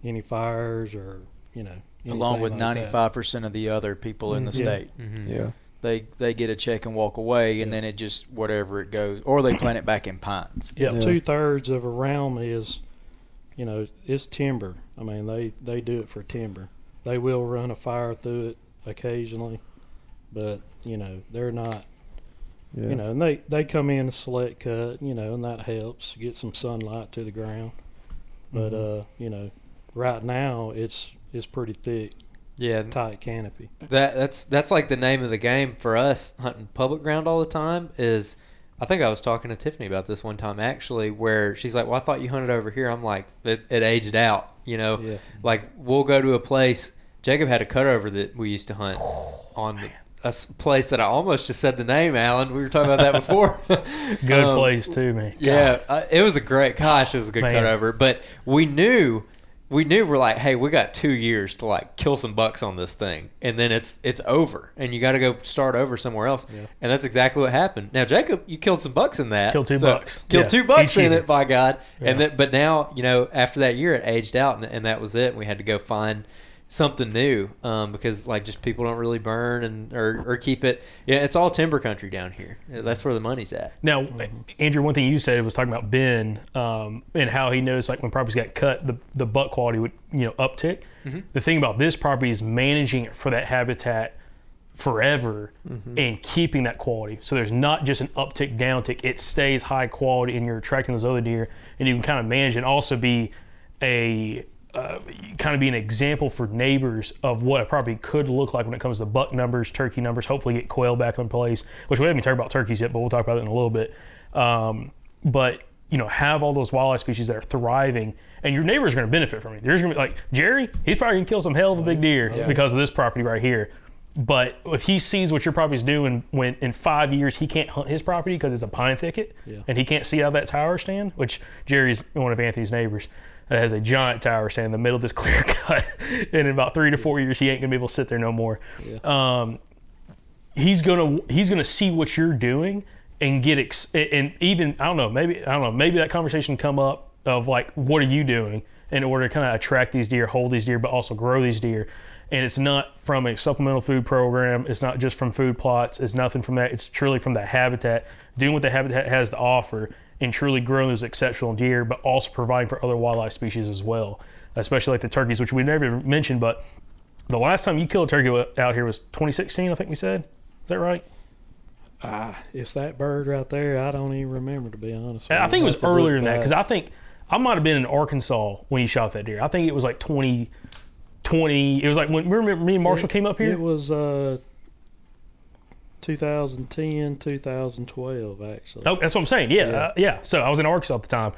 any fires or you know Along with like ninety five percent of the other people in the Mm, yeah. state, Mm-hmm. Yeah. They they get a check and walk away, and Yeah. then it just whatever it goes, or they plant it back in pines. Yep. Yeah. two thirds of a realm is you know it's timber I mean they they do it for timber they will run a fire through it occasionally but you know they're not Yeah. you know and they they come in a select cut you know and that helps get some sunlight to the ground but Mhm. uh you know right now it's it's pretty thick Yeah, tight canopy That that's that's like the name of the game for us hunting public ground all the time is I think I was talking to Tiffany about this one time actually where she's like, "Well, I thought you hunted over here." I'm like, "It, it aged out." You know, yeah like we'll go to a place. Jacob had a cutover that we used to hunt [sighs] on the, a s- place that I almost just said the name. Alan, we were talking about that before. [laughs] Good Um, place too, man. Yeah, uh, it was a great. Gosh, it was a good Man. cutover. But we knew, we knew we're like, hey, we got two years to like kill some bucks on this thing, and then it's it's over, and you got to go start over somewhere else. Yeah. And that's exactly what happened. Now, Jacob, you killed some bucks in that. Killed two So, bucks. Killed Yeah. two bucks Each in year. it, by God. And Yeah. that, but now you know, after that year, it aged out, and, and that was it. And we had to go find something new um, because like just people don't really burn and or, or keep it. Yeah, it's all timber country down here. That's where the money's at. Now, Andrew, one thing you said was talking about Ben um, and how he noticed like when properties got cut, the, the buck quality would you know uptick. The thing about this property is managing it for that habitat forever and keeping that quality. So there's not just an uptick, downtick. It stays high quality, and you're attracting those other deer, and you can kind of manage and also be a uh, kind of be an example for neighbors of what a property could look like when it comes to buck numbers, turkey numbers. Hopefully, get quail back in place, which we haven't even talked about turkeys yet, but we'll talk about it in a little bit. Um, but you know, have all those wildlife species that are thriving, and your neighbors are going to benefit from it. There's going to be like Jerry, he's probably going to kill some hell of a big deer because of this property right here. But if he sees what your property's doing, when in five years he can't hunt his property because it's a pine thicket, Yeah. and he can't see out of that tower stand, which Jerry's one of Anthony's neighbors that has a giant tower standing in the middle of this [laughs] clear cut, and in about three to four years he ain't gonna be able to sit there no more. Um, he's gonna he's gonna see what you're doing and get ex- and even I don't know maybe I don't know maybe that conversation come up of like what are you doing in order to kind of attract these deer, hold these deer, but also grow these deer. And it's not from a supplemental food program. It's not just from food plots. It's nothing from that. It's truly from the habitat, doing what the habitat has to offer, and truly growing those exceptional deer, but also providing for other wildlife species as well, especially like the turkeys, which we never mentioned. But the last time you killed a turkey out here was 2016, I think we said. Is that right? ah it's that bird right there I don't even remember to be honest I think it was I'll have to look earlier than that because I think I might have been in Arkansas when you shot that deer. I think it was like 20, 20 It was like when remember me and Marshall It- came up here. It was uh, 2010, 2012, actually. Oh, that's what I'm saying. Yeah, Yeah. Uh, yeah. So I was in Arkansas at the time.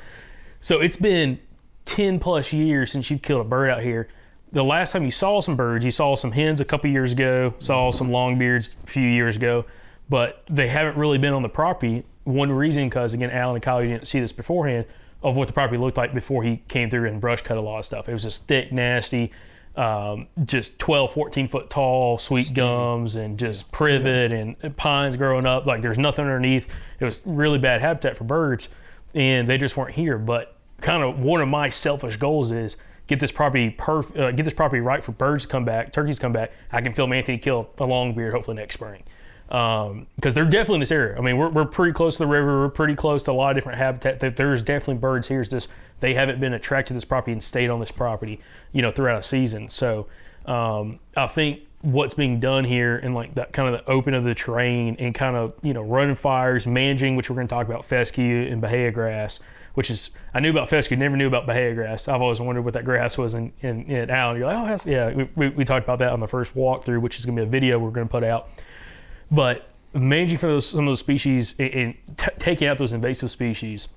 So it's been ten plus years since you've killed a bird out here. The last time you saw some birds, you saw some hens a couple years ago, saw some longbeards a few years ago, but they haven't really been on the property. One reason, because again, Alan and Kyle, you didn't see this beforehand of what the property looked like before he came through and brush cut a lot of stuff. It was just thick, nasty. Um, just 12, 14 foot tall sweet gums and just privet and pines growing up. Like there's nothing underneath. It was really bad habitat for birds, and they just weren't here. But kind of one of my selfish goals is get this property perf- uh, get this property right for birds to come back, turkeys to come back. I can film Anthony kill a longbeard hopefully next spring because um, they're definitely in this area. I mean, we're, we're pretty close to the river. We're pretty close to a lot of different habitat. There's definitely birds here. It's just they haven't been attracted to this property and stayed on this property, you know, throughout a season. So um, I think what's being done here and like that kind of the open of the terrain and kind of you know running fires, managing, which we're going to talk about fescue and bahia grass. Which is I knew about fescue, never knew about bahia grass. I've always wondered what that grass was in in, in Allen. You're like, oh, yeah. We, we, we talked about that on the first walkthrough, which is going to be a video we're going to put out but managing for those some of those species and, and t- taking out those invasive species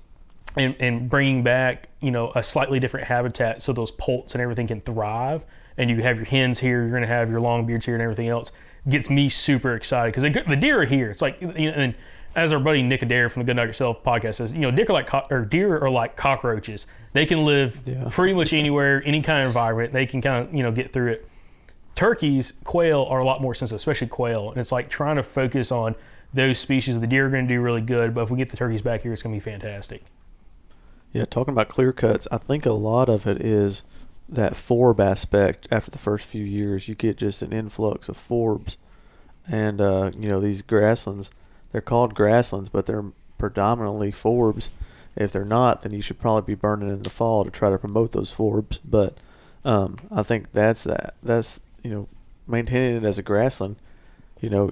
and, and bringing back you know a slightly different habitat so those poults and everything can thrive and you have your hens here you're going to have your longbeards here and everything else gets me super excited because the deer are here it's like you know and as our buddy Nick Adair from the Good Night Yourself podcast says, you know, deer are like co- or deer are like cockroaches. They can live Yeah. pretty much anywhere, any kind of environment. They can kind of you know get through it turkeys, quail are a lot more sensitive, especially quail. And it's like trying to focus on those species. The deer are going to do really good, but if we get the turkeys back here, it's going to be fantastic. Yeah, talking about clear cuts, I think a lot of it is that forb aspect. After the first few years, you get just an influx of forbs, and uh, you know these grasslands. They're called grasslands, but they're predominantly forbs. If they're not, then you should probably be burning in the fall to try to promote those forbs. But um, I think that's that. That's you know maintaining it as a grassland. You know,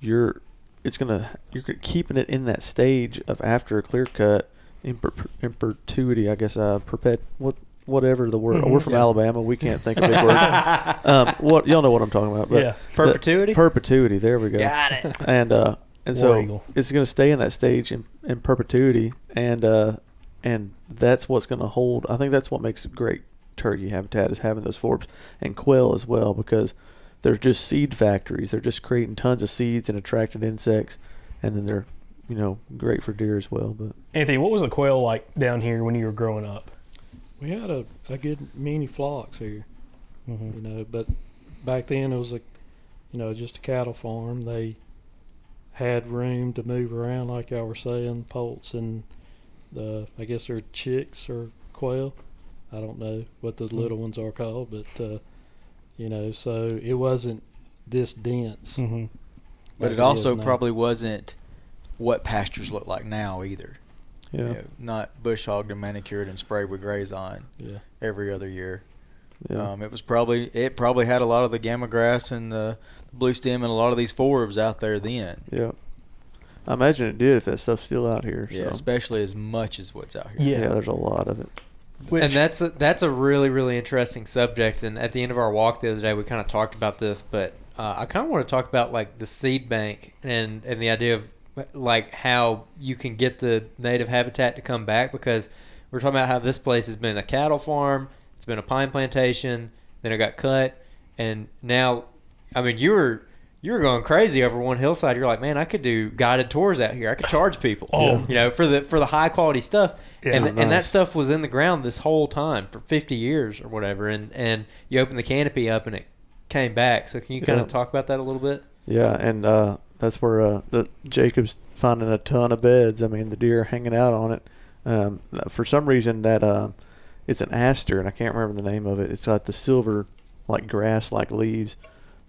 you're it's gonna you're keeping it in that stage of after a clear cut in, per, in perpetuity, I guess. Uh, perpet what whatever the word. Mhm. We're from Yeah. Alabama. We can't think of big words. [laughs] um, what y'all know what I'm talking about? But Yeah. the- Perpetuity? perpetuity. There we go. Got it. And uh, and War so eagle. it's going to stay in that stage in, in perpetuity, and uh, and that's what's going to hold. I think that's what makes great turkey habitat is having those forbs and quail as well because they're just seed factories. They're just creating tons of seeds and attracting insects, and then they're you know great for deer as well. But Anthony, what was the quail like down here when you were growing up? We had a, a good many flocks here, Mm-hmm. you know, but back then it was a, you know, just a cattle farm. They had room to move around, like y'all were saying, poults and the, I guess they're chicks or quail. I don't know what the little ones are called, but, uh, you know, so it wasn't this dense. Mm-hmm. But it also probably wasn't what pastures look like now either. yeah, You know, not bush hogged and manicured and sprayed with Grazon Yeah. every other year. yeah. Um, it was probably it probably had a lot of the gamagrass and the blue stem and a lot of these forbs out there then. yeah. I imagine it did if that stuff's still out here. Yeah, so. especially as much as what's out here. Yeah. yeah, there's a lot of it. and that's a, that's a really really interesting subject. And at the end of our walk the other day, we kind of talked about this, but uh, I kind of want to talk about like the seed bank and and the idea of like how you can get the native habitat to come back because we're talking about how this place has been a cattle farm, it's been a pine plantation, then it got cut, and now, I mean, you were. You were going crazy over one hillside. You're like, man, I could do guided tours out here. I could charge people, Oh. you know, for the for the high quality stuff. Yeah, and and that stuff was in the ground this whole time for 50 years or whatever and and you open the canopy up and it came back so can you kind Yeah. of talk about that a little bit Yeah, and uh, that's where uh, the Jacob's finding a ton of beds. I mean, the deer are hanging out on it. Um, for some reason, that uh, it's an aster, and I can't remember the name of it. It's got the silver, like grass, like leaves.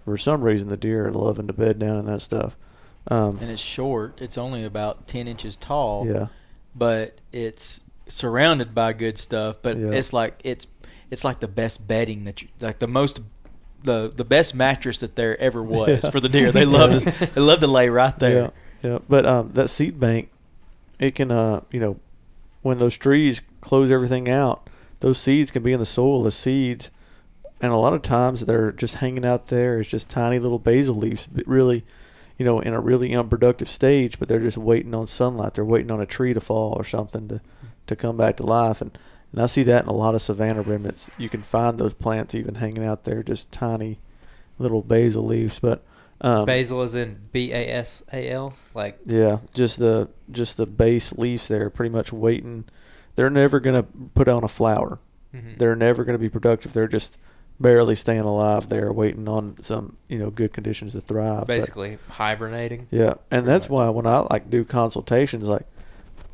For some reason, the deer are loving to bed down in that stuff. Um, And it's short. It's only about ten inches tall. yeah, But it's surrounded by good stuff. But Yeah. it's like it's it's like the best bedding that you like the most the the best mattress that there ever [laughs] was Yeah. for the deer. They love to [laughs] they love to lay right there. Yeah, yeah. But um, that seed bank, it can, uh, you know, when those trees close everything out, those seeds can be in the soil The seeds, and a lot of times they're just hanging out there It's just tiny little basal leaves, but really, you know, in a really unproductive stage. But they're just waiting on sunlight. They're waiting on a tree to fall or something to, to come back to life. And and I see that in a lot of savanna remnants. You can find those plants even hanging out there, just tiny little basal leaves. But um, basal is in b-a-s-a-l like yeah, just the just the base leaves there, pretty much waiting. They're never gonna put on a flower. mhm. They're never gonna be productive. They're just barely staying alive there, waiting on some you know good conditions to thrive. But- Basically hibernating. yeah, and that's much. why when I like do consultations, like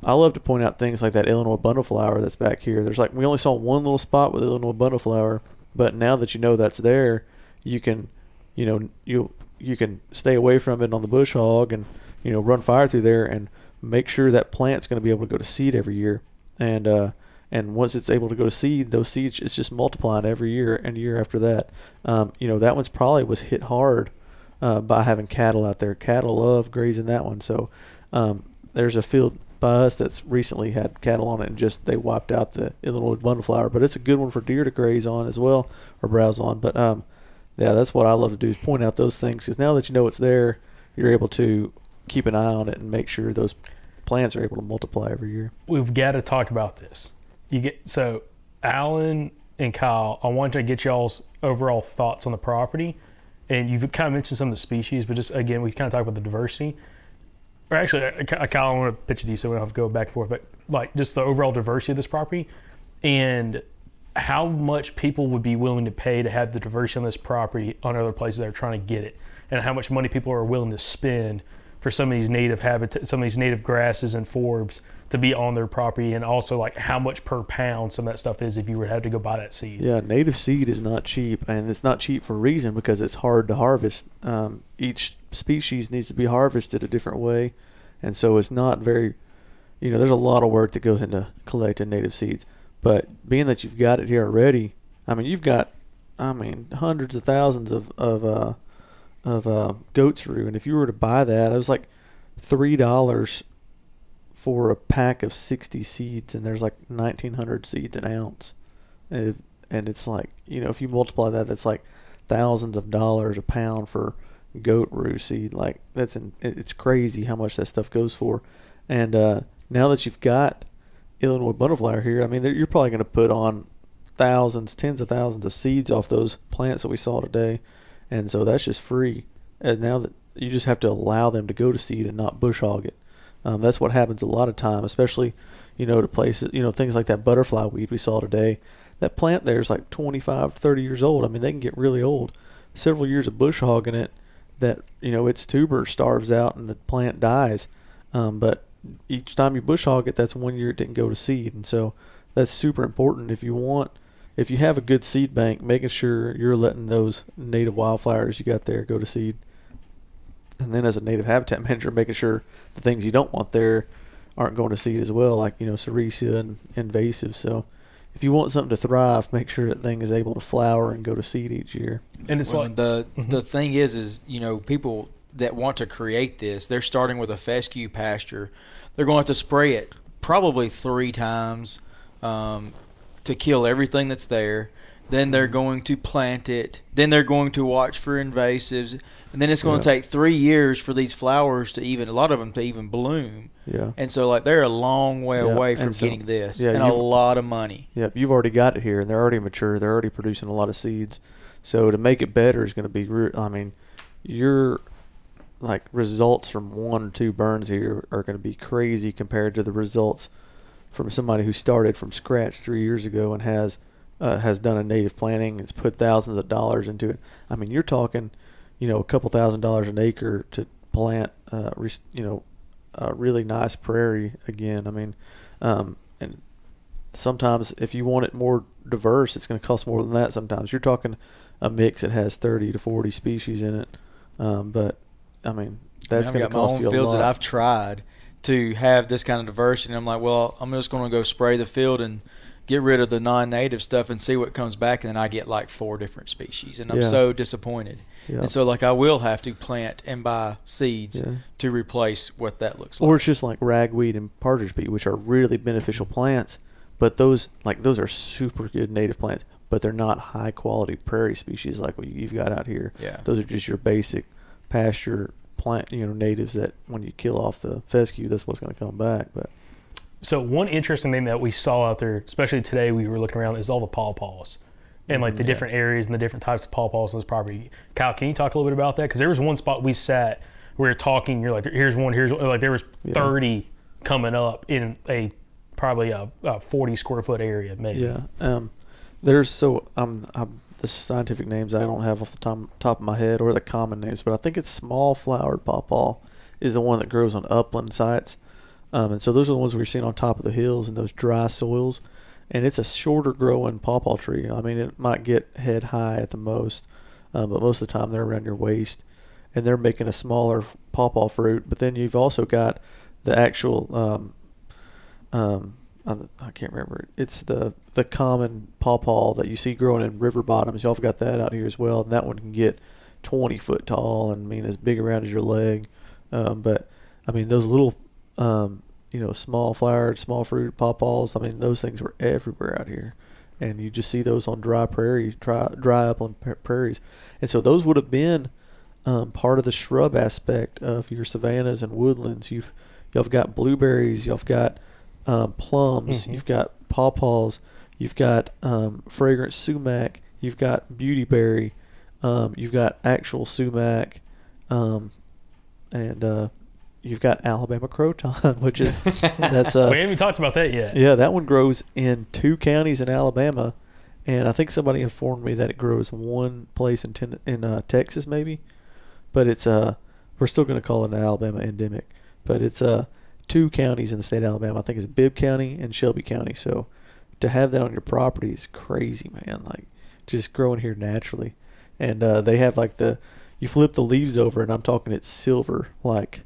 I love to point out things like that Illinois bundleflower that's back here. There's like we only saw one little spot with Illinois bundleflower, but now that you know that's there, you can, you know, you you can stay away from it on the bush hog and you know run fire through there and make sure that plant's going to be able to go to seed every year, and uh, and once it's able to go to seed, those seeds it's just multiplying every year and year after that. Um, you know that one's probably was hit hard uh, by having cattle out there. Cattle love grazing that one. So um, there's a field by us that's recently had cattle on it and just they wiped out the Illinois bundleflower. But it's a good one for deer to graze on as well or browse on. But um, yeah, that's what I love to do is point out those things because now that you know it's there, you're able to keep an eye on it and make sure those plants are able to multiply every year. we've got to talk about this. You get so Alan and Kyle. I want to get y'all's overall thoughts on the property, and you've kind of mentioned some of the species, but just again, we kind of talked about the diversity. Or actually, uh, Ky- Kyle, I want to pitch it to you so we don't have to go back and forth, but like just the overall diversity of this property, and how much people would be willing to pay to have the diversity on this property on other places that are trying to get it, and how much money people are willing to spend for some of these native habitat, some of these native grasses and forbs to be on their property, and also like how much per pound some of that stuff is if you to have to go buy that seed. Yeah, native seed is not cheap, and it's not cheap for a reason because it's hard to harvest. Um, each species needs to be harvested a different way, and so it's not very, you know, there's a lot of work that goes into collecting native seeds. But being that you've got it here already, I mean, you've got, I mean, hundreds of thousands of of uh, of uh, goat's rue, and if you were to buy that, it was like three dollars for a pack of 60 seeds. And there's like 1900 seeds an ounce. And, and it's like you know if you multiply that that's like thousands of dollars a pound for goat seed like that's in, it's crazy how much that stuff goes for and uh, now that you've got Illinois bundleflower here i mean you're probably going to put on thousands tens of thousands of seeds off those plants that we saw today and so that's just free and now that you just have to allow them to go to seed and not bush hog it um, that's what happens a lot of time, especially, you know, to places, you know, things like that butterfly weed we saw today. That plant there is like 25, 30 years old. I mean, they can get really old. Several years of bush hogging it, that you know its tuber starves out and the plant dies. Um, but each time you bush hog it, that's one year it didn't go to seed, and so that's super important. If you want, if you have a good seed bank, making sure you're letting those native wildflowers you got there go to seed and then as a native habitat [laughs] manager, making sure the things you don't want there aren't going to seed as well, like you know sericea and invasive. So if you want something to thrive, make sure that thing is able to flower and go to seed each year. And it's Well, like the Mhm. the thing is, is you know people that want to create this, they're starting with a fescue pasture. They're going to have to spray it probably three times um, to kill everything that's there. Then they're going to plant it. Then they're going to watch for invasives, and then it's going to Yeah. take three years for these flowers to even a lot of them to even bloom. Yeah. And so, like, they're a long way Yeah, away from so- getting this, yeah, and a lot of money. Yep, you've already got it here, and they're already mature. They're already producing a lot of seeds. So to make it better is going to be. I mean, your like results from one or two burns here are going to be crazy compared to the results from somebody who started from scratch three years ago and has uh, has done a native planting. It's put thousands of dollars into it. I mean, you're talking, you know, a couple thousand dollars an acre to plant, uh, you know, a really nice prairie again. I mean, um, and sometimes if you want it more diverse, it's going to cost more than that. Sometimes you're talking a mix that has 30 to 40 species in it. Um, but I mean, that's I've going to got my cost own you a fields lot. that I've tried to have this kind of diversity. And I'm like, well, I'm just going to go spray the field and get rid of the non-native stuff and see what comes back. And then I get like four different species, and I'm Yeah. so disappointed. Yeah. And so, like, I will have to plant and buy seeds Yeah. to replace what that looks like. Or it's just like ragweed and partridge pea, which are really beneficial plants. But those, like those, are super good native plants. But they're not high quality prairie species like what you've got out here. Yeah. Those are just your basic pasture plant, you know, natives that when you kill off the fescue, that's what's going to come back. But So one interesting thing that we saw out there, especially today, we were looking around, is all the pawpaws and like the Yeah. different areas and the different types of pawpaws on this property. Kyle, can you talk a little bit about that? Because there was one spot we sat, we were talking. You're like, here's one, here's one. like there was Yeah. 30 coming up in a probably a, a 40 square foot area, maybe. Yeah. Um, there's so I'm I'm the scientific names I don't have off the top, top of my head or the common names, but I think it's small flowered pawpaw is the one that grows on upland sites. Um, and so those are the ones we're seeing on top of the hills and those dry soils. And it's a shorter growing pawpaw tree. I mean, it might get head high at the most, um, but most of the time they're around your waist. And they're making a smaller pawpaw fruit. But then you've also got the actual, um, um, I, can't remember. It's the the common pawpaw that you see growing in river bottoms. Y'all have got that out here as well. And that one can get 20 foot tall and I mean as big around as your leg. Um, but I mean those little um, you know, small flowered, small fruit pawpaws. I mean, those things were everywhere out here, and you just see those on dry prairies, dry, dry upland prairies, and so those would have been um, part of the shrub aspect of your savannas and woodlands. You've you've got blueberries, you've got um, plums, Mhm. you've got pawpaws, you've got um, fragrant sumac, you've got beautyberry, um, you've got actual sumac, um, and uh, you've got Alabama croton, [laughs] which is that's uh, [laughs] we haven't talked about that yet. yeah, that one grows in two counties in Alabama, and I think somebody informed me that it grows one place in ten, in uh, Texas maybe, but it's uh we're still going to call it an Alabama endemic, but it's uh two counties in the state of Alabama. I think it's Bibb County and Shelby County. So to have that on your property is crazy, man. Like just growing here naturally, and uh, they have like the you flip the leaves over, and I'm talking it's silver, like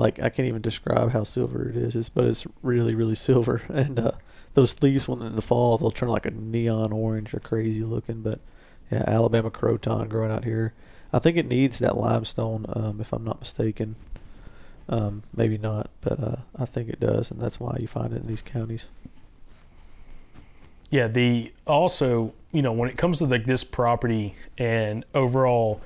like I can't even describe how silver it is, it's, but it's really really silver. [laughs] And uh, those leaves, when in the fall, they'll turn like a neon orange or crazy looking. But yeah, Alabama croton growing out here. I think it needs that limestone, um, if I'm not mistaken. Um, maybe not, but uh, I think it does, and that's why you find it in these counties. Yeah, the also, you know, when it comes to like this property and overall,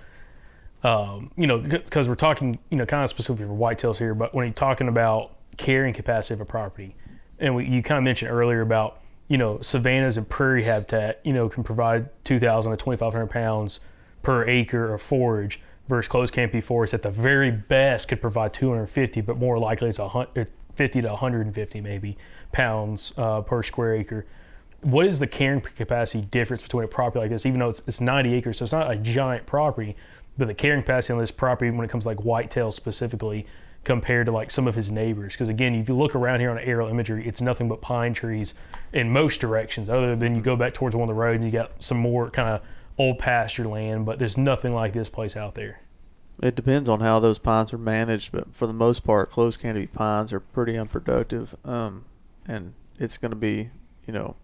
um, you know, because we're talking, you know, kind of specifically for whitetails here, but when you're talking about carrying capacity of a property, and we, you kind of mentioned earlier about, you know, savannas and prairie habitat, you know, can provide 2,000 to 2,500 pounds per acre of forage versus closed canopy forest at the very best could provide 250, but more likely it's hun- 50 to 150 maybe pounds uh, per square acre. What is the carrying capacity difference between a property like this, even though it's, it's 90 acres, so it's not a giant property, but the carrying capacity on this property when it comes to like whitetail specifically compared to like some of his neighbors? Because again, if you look around here on aerial imagery, it's nothing but pine trees in most directions, other than you go back towards one of the roads, you got some more kind of old pasture land, but there's nothing like this place out there. It depends on how those pines are managed, but for the most part, closed canopy pines are pretty unproductive. Um, and it's going to be, you know,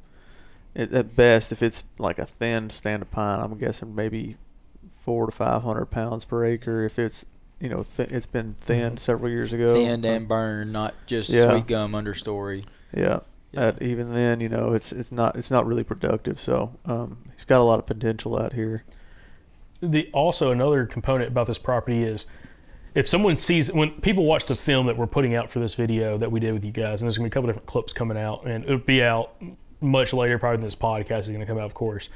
at, at best, if it's like a thin stand of pine, I'm guessing maybe four to five hundred pounds per acre. If it's, you know, th- it's been thinned several years ago. Thinned and burned, not just Yeah. sweet gum understory. Yeah. Yeah. At, even then, you know, it's it's not it's not really productive. So um, he's got a lot of potential out here. the also another component about this property is if someone sees when people watch the film that we're putting out for this video that we did with you guys, and there's gonna be a couple different clips coming out, and it'll be out much later, probably than this podcast is gonna come out, of course.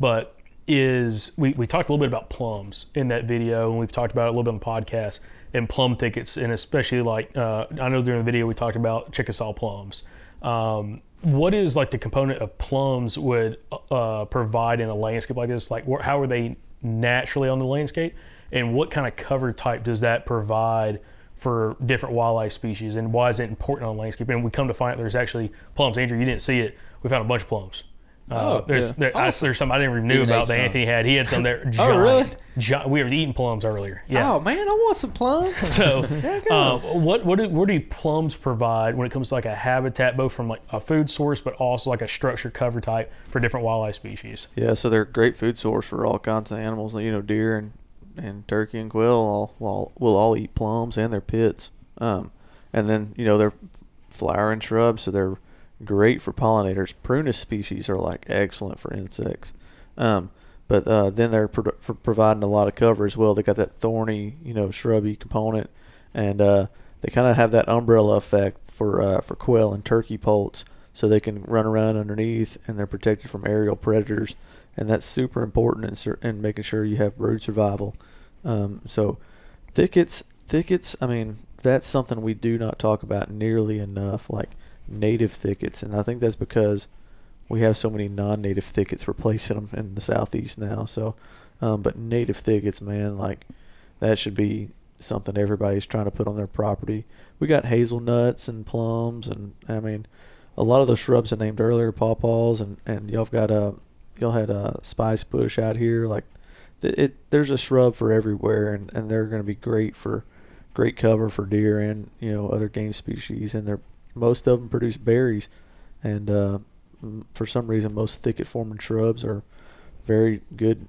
But is we, we talked a little bit about plums in that video, and we've talked about it a little bit on the podcast and plum thickets, and especially like uh, I know during the video we talked about Chickasaw plums. Um, what is like the component of plums would uh, provide in a landscape like this? Like, wh- how are they naturally on the landscape, and what kind of cover type does that provide for different wildlife species, and why is it important on landscape? And we come to find out there's actually plums. Andrew, you didn't see it. We found a bunch of plums. Uh, Oh, there's yeah. there, I, there's some I never even knew about that some. Anthony had. He had some there. [laughs] Giant, really? Giant, we were eating plums earlier. Yeah. Oh man, I want some plums. [laughs] So, [laughs] uh, what what do, what do plums provide when it comes to like a habitat, both from like a food source, but also like a structure cover type for different wildlife species? Yeah, so they're a great food source for all kinds of animals. You know, deer and, and turkey and quail all will will all eat plums and their pits. Um, and then you know they're flowering shrubs, so they're great for pollinators. Prunus species are like excellent for insects. Um, but uh, then they're pro- providing a lot of cover as well. They got that thorny, you know, shrubby component, and uh, they kind of have that umbrella effect for uh, for quail and turkey poults, so they can run around underneath and they're protected from aerial predators, and that's super important in, in making sure you have brood survival. Um, so thickets, thickets. I mean, that's something we do not talk about nearly enough, like native thickets, and I think that's because we have so many non-native thickets replacing them in the southeast now. So, um, but native thickets, man, like that should be something everybody's trying to put on their property. We got hazelnuts and plums, and I mean, a lot of the shrubs I named earlier, pawpaws, and and y'all got a y'all had a spice bush out here. Like, it, it there's a shrub for everywhere, and and they're going to be great for great cover for deer and you know other game species, and they're most of them produce berries, and uh, for some reason most thicket forming shrubs are very good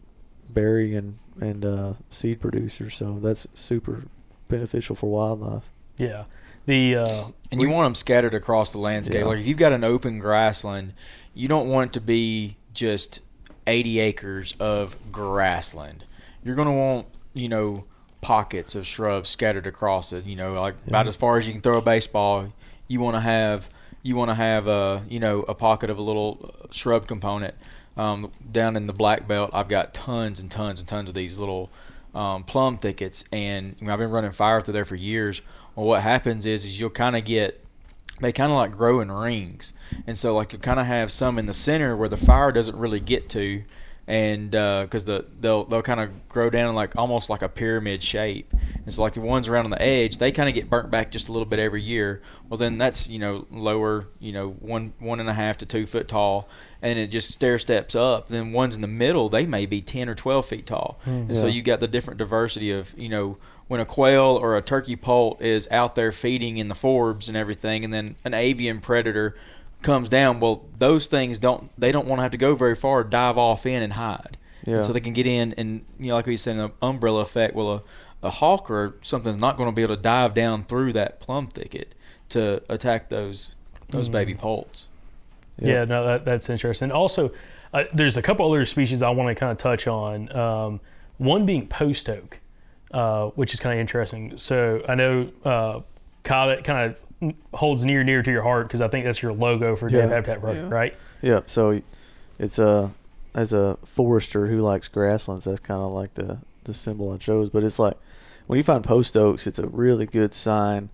berry and and uh, seed producers. So that's super beneficial for wildlife. Yeah. The uh, And you want them scattered across the landscape. Yeah. Like if you've got an open grassland, you don't want it to be just 80 acres of grassland. You're going to want, you know, pockets of shrubs scattered across it. You know, like about as far as you can throw a baseball. You want to have, you want to have a, you know, a pocket of a little uh, shrub component. Um, down in the black belt, I've got tons and tons and tons of these little um, plum thickets, and you know, I've been running fire through there for years. Well, what happens is, is you'll kind of get they kind of like grow in rings, and so like you kind of have some in the center where the fire doesn't really get to, and uh, because the they'll they'll kind of grow down like almost like a pyramid shape, and so like the ones around on the edge they kind of get burnt back just a little bit every year. Well, then that's you know lower, you know one one and a half to two foot tall, and it just stair steps up. Then ones in the middle they may be ten or twelve feet tall, hmm, and so you got the different diversity of you know when a quail or a turkey poult is out there feeding in the forbs and everything, and then an avian predator comes down. Well, those things don't they don't want to have to go very far, dive off in and hide, Yeah. and so they can get in and you know like we said, an umbrella effect. Well, a, a hawk or something's not going to be able to dive down through that plum thicket to attack those those baby poults. Yeah, no, that, that's interesting. Also, uh, there's a couple other species I want to kind of touch on. Um, one being post oak, uh, which is kind of interesting. So I know uh, Kyle, kind of holds near near to your heart because I think that's your logo for Yeah. Native Habitat, right? Yeah. right? Yep. So it's a as a forester who likes grasslands, that's kind of like the the symbol I chose. But it's like when you find post oaks, it's a really good sign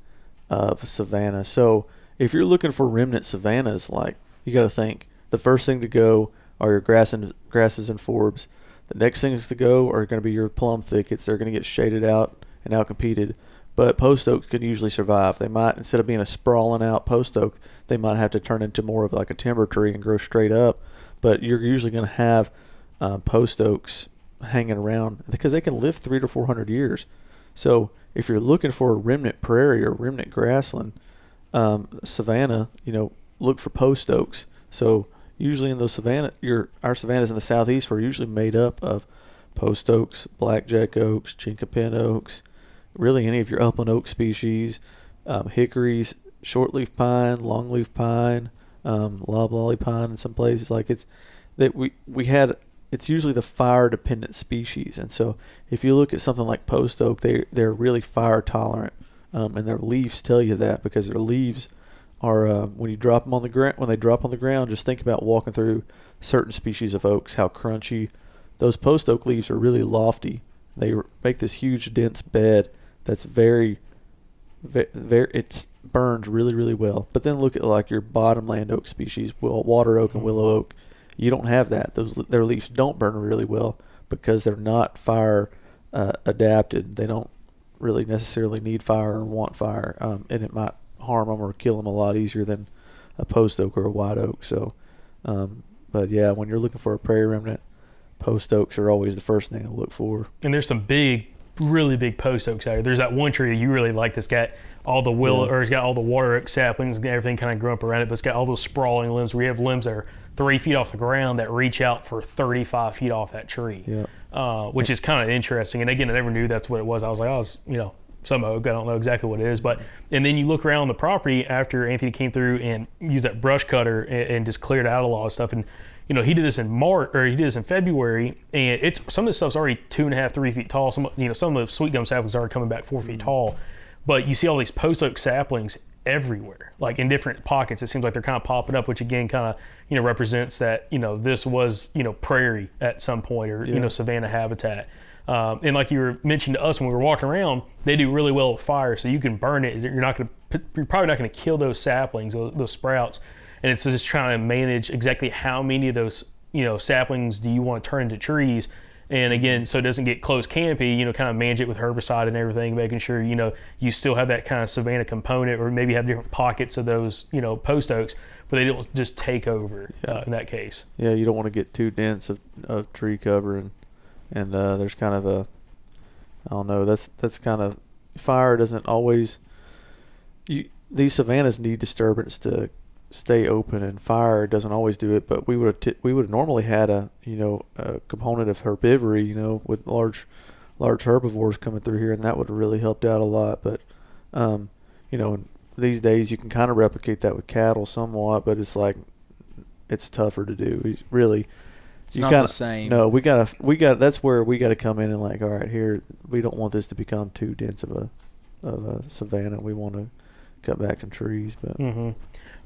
of savanna. So if you're looking for remnant savannas, like you got to think the first thing to go are your grass and grasses and forbs. The next things to go are going to be your plum thickets. They're going to get shaded out and outcompeted. But post oaks can usually survive. They might instead of being a sprawling out post oak, they might have to turn into more of like a timber tree and grow straight up. But you're usually going to have uh, post oaks hanging around because they can live three to four hundred years. So if you're looking for a remnant prairie or remnant grassland, um, savanna, you know, look for post oaks. So usually in those savanna, your our savannas in the southeast were usually made up of post oaks, blackjack oaks, chinkapin oaks, really any of your upland oak species, um, hickories, shortleaf pine, longleaf pine, um, loblolly pine in some places. Like it's that we we had. It's usually the fire dependent species, and so if you look at something like post oak, they they're really fire tolerant, um, and their leaves tell you that because their leaves are uh, when you drop them on the ground when they drop on the ground. Just think about walking through certain species of oaks, how crunchy those post oak leaves are. Really lofty. They make this huge dense bed that's very, very, it burns really really well. But then look at like your bottomland oak species, water oak and willow oak. You don't have that. Those their leaves don't burn really well because they're not fire uh, adapted. They don't really necessarily need fire or want fire, um, and it might harm them or kill them a lot easier than a post oak or a white oak. So, um, but yeah, when you're looking for a prairie remnant, post oaks are always the first thing to look for. And there's some big, really big post oaks out here. There's that one tree that you really like that's got all the willow, Yeah. or it's got all the water oak saplings and everything kind of grown up around it, but it's got all those sprawling limbs where you have limbs that are three feet off the ground that reach out for 35 feet off that tree. Yeah. uh, which is kind of interesting. And again, I never knew that's what it was. I was like, oh, it's, you know, some oak. I don't know exactly what it is. But and then you look around the property after Anthony came through and used that brush cutter and, and just cleared out a lot of stuff. And you know, he did this in March or he did this in February, and it's some of this stuff's already two and a half, three feet tall. Some you know, some of the sweet gum saplings are coming back 4 feet tall. But you see all these post oak saplings everywhere, like in different pockets. It seems like they're kind of popping up, which again kind of you know represents that you know this was you know prairie at some point or you know savanna habitat. Um, and like you were mentioned to us when we were walking around, they do really well with fire, so you can burn it. You're not going to, you're probably not going to kill those saplings, those, those sprouts. And it's just trying to manage exactly how many of those you know saplings do you want to turn into trees. And again, so it doesn't get close canopy, you know, kind of manage it with herbicide and everything, making sure, you know, you still have that kind of savanna component or maybe have different pockets of those, you know, post oaks, but they don't just take over uh, in that case. Yeah, you don't want to get too dense of, of tree cover, and and uh, there's kind of a, I don't know. That's that's kind of fire doesn't always. You these savannas need disturbance to stay open, and fire doesn't always do it. But we would have t- we would have normally had a you know a component of herbivory, you know, with large large herbivores coming through here, and that would have really helped out a lot. But um, you know, these days you can kind of replicate that with cattle somewhat, but it's like it's tougher to do. We really, It's you not gotta- the same. No, we gotta we got that's where we gotta come in and like, all right, here we don't want this to become too dense of a of a savanna. We want to cut back some trees, but hmm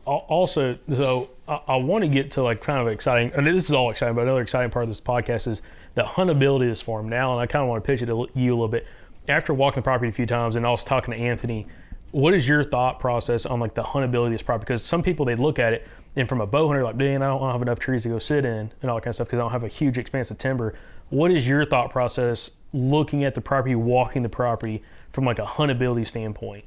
Also, so I, I want to get to like kind of exciting, and this is all exciting, but another exciting part of this podcast is the huntability of this farm now. And I kind of want to pitch it to you a little bit. After walking the property a few times and also talking to Anthony, what is your thought process on like the huntability of this property? Because some people they look at it and from a bow hunter, like, man, I don't have enough trees to go sit in and all that kind of stuff because I don't have a huge expanse of timber. What is your thought process looking at the property, walking the property from like a huntability standpoint?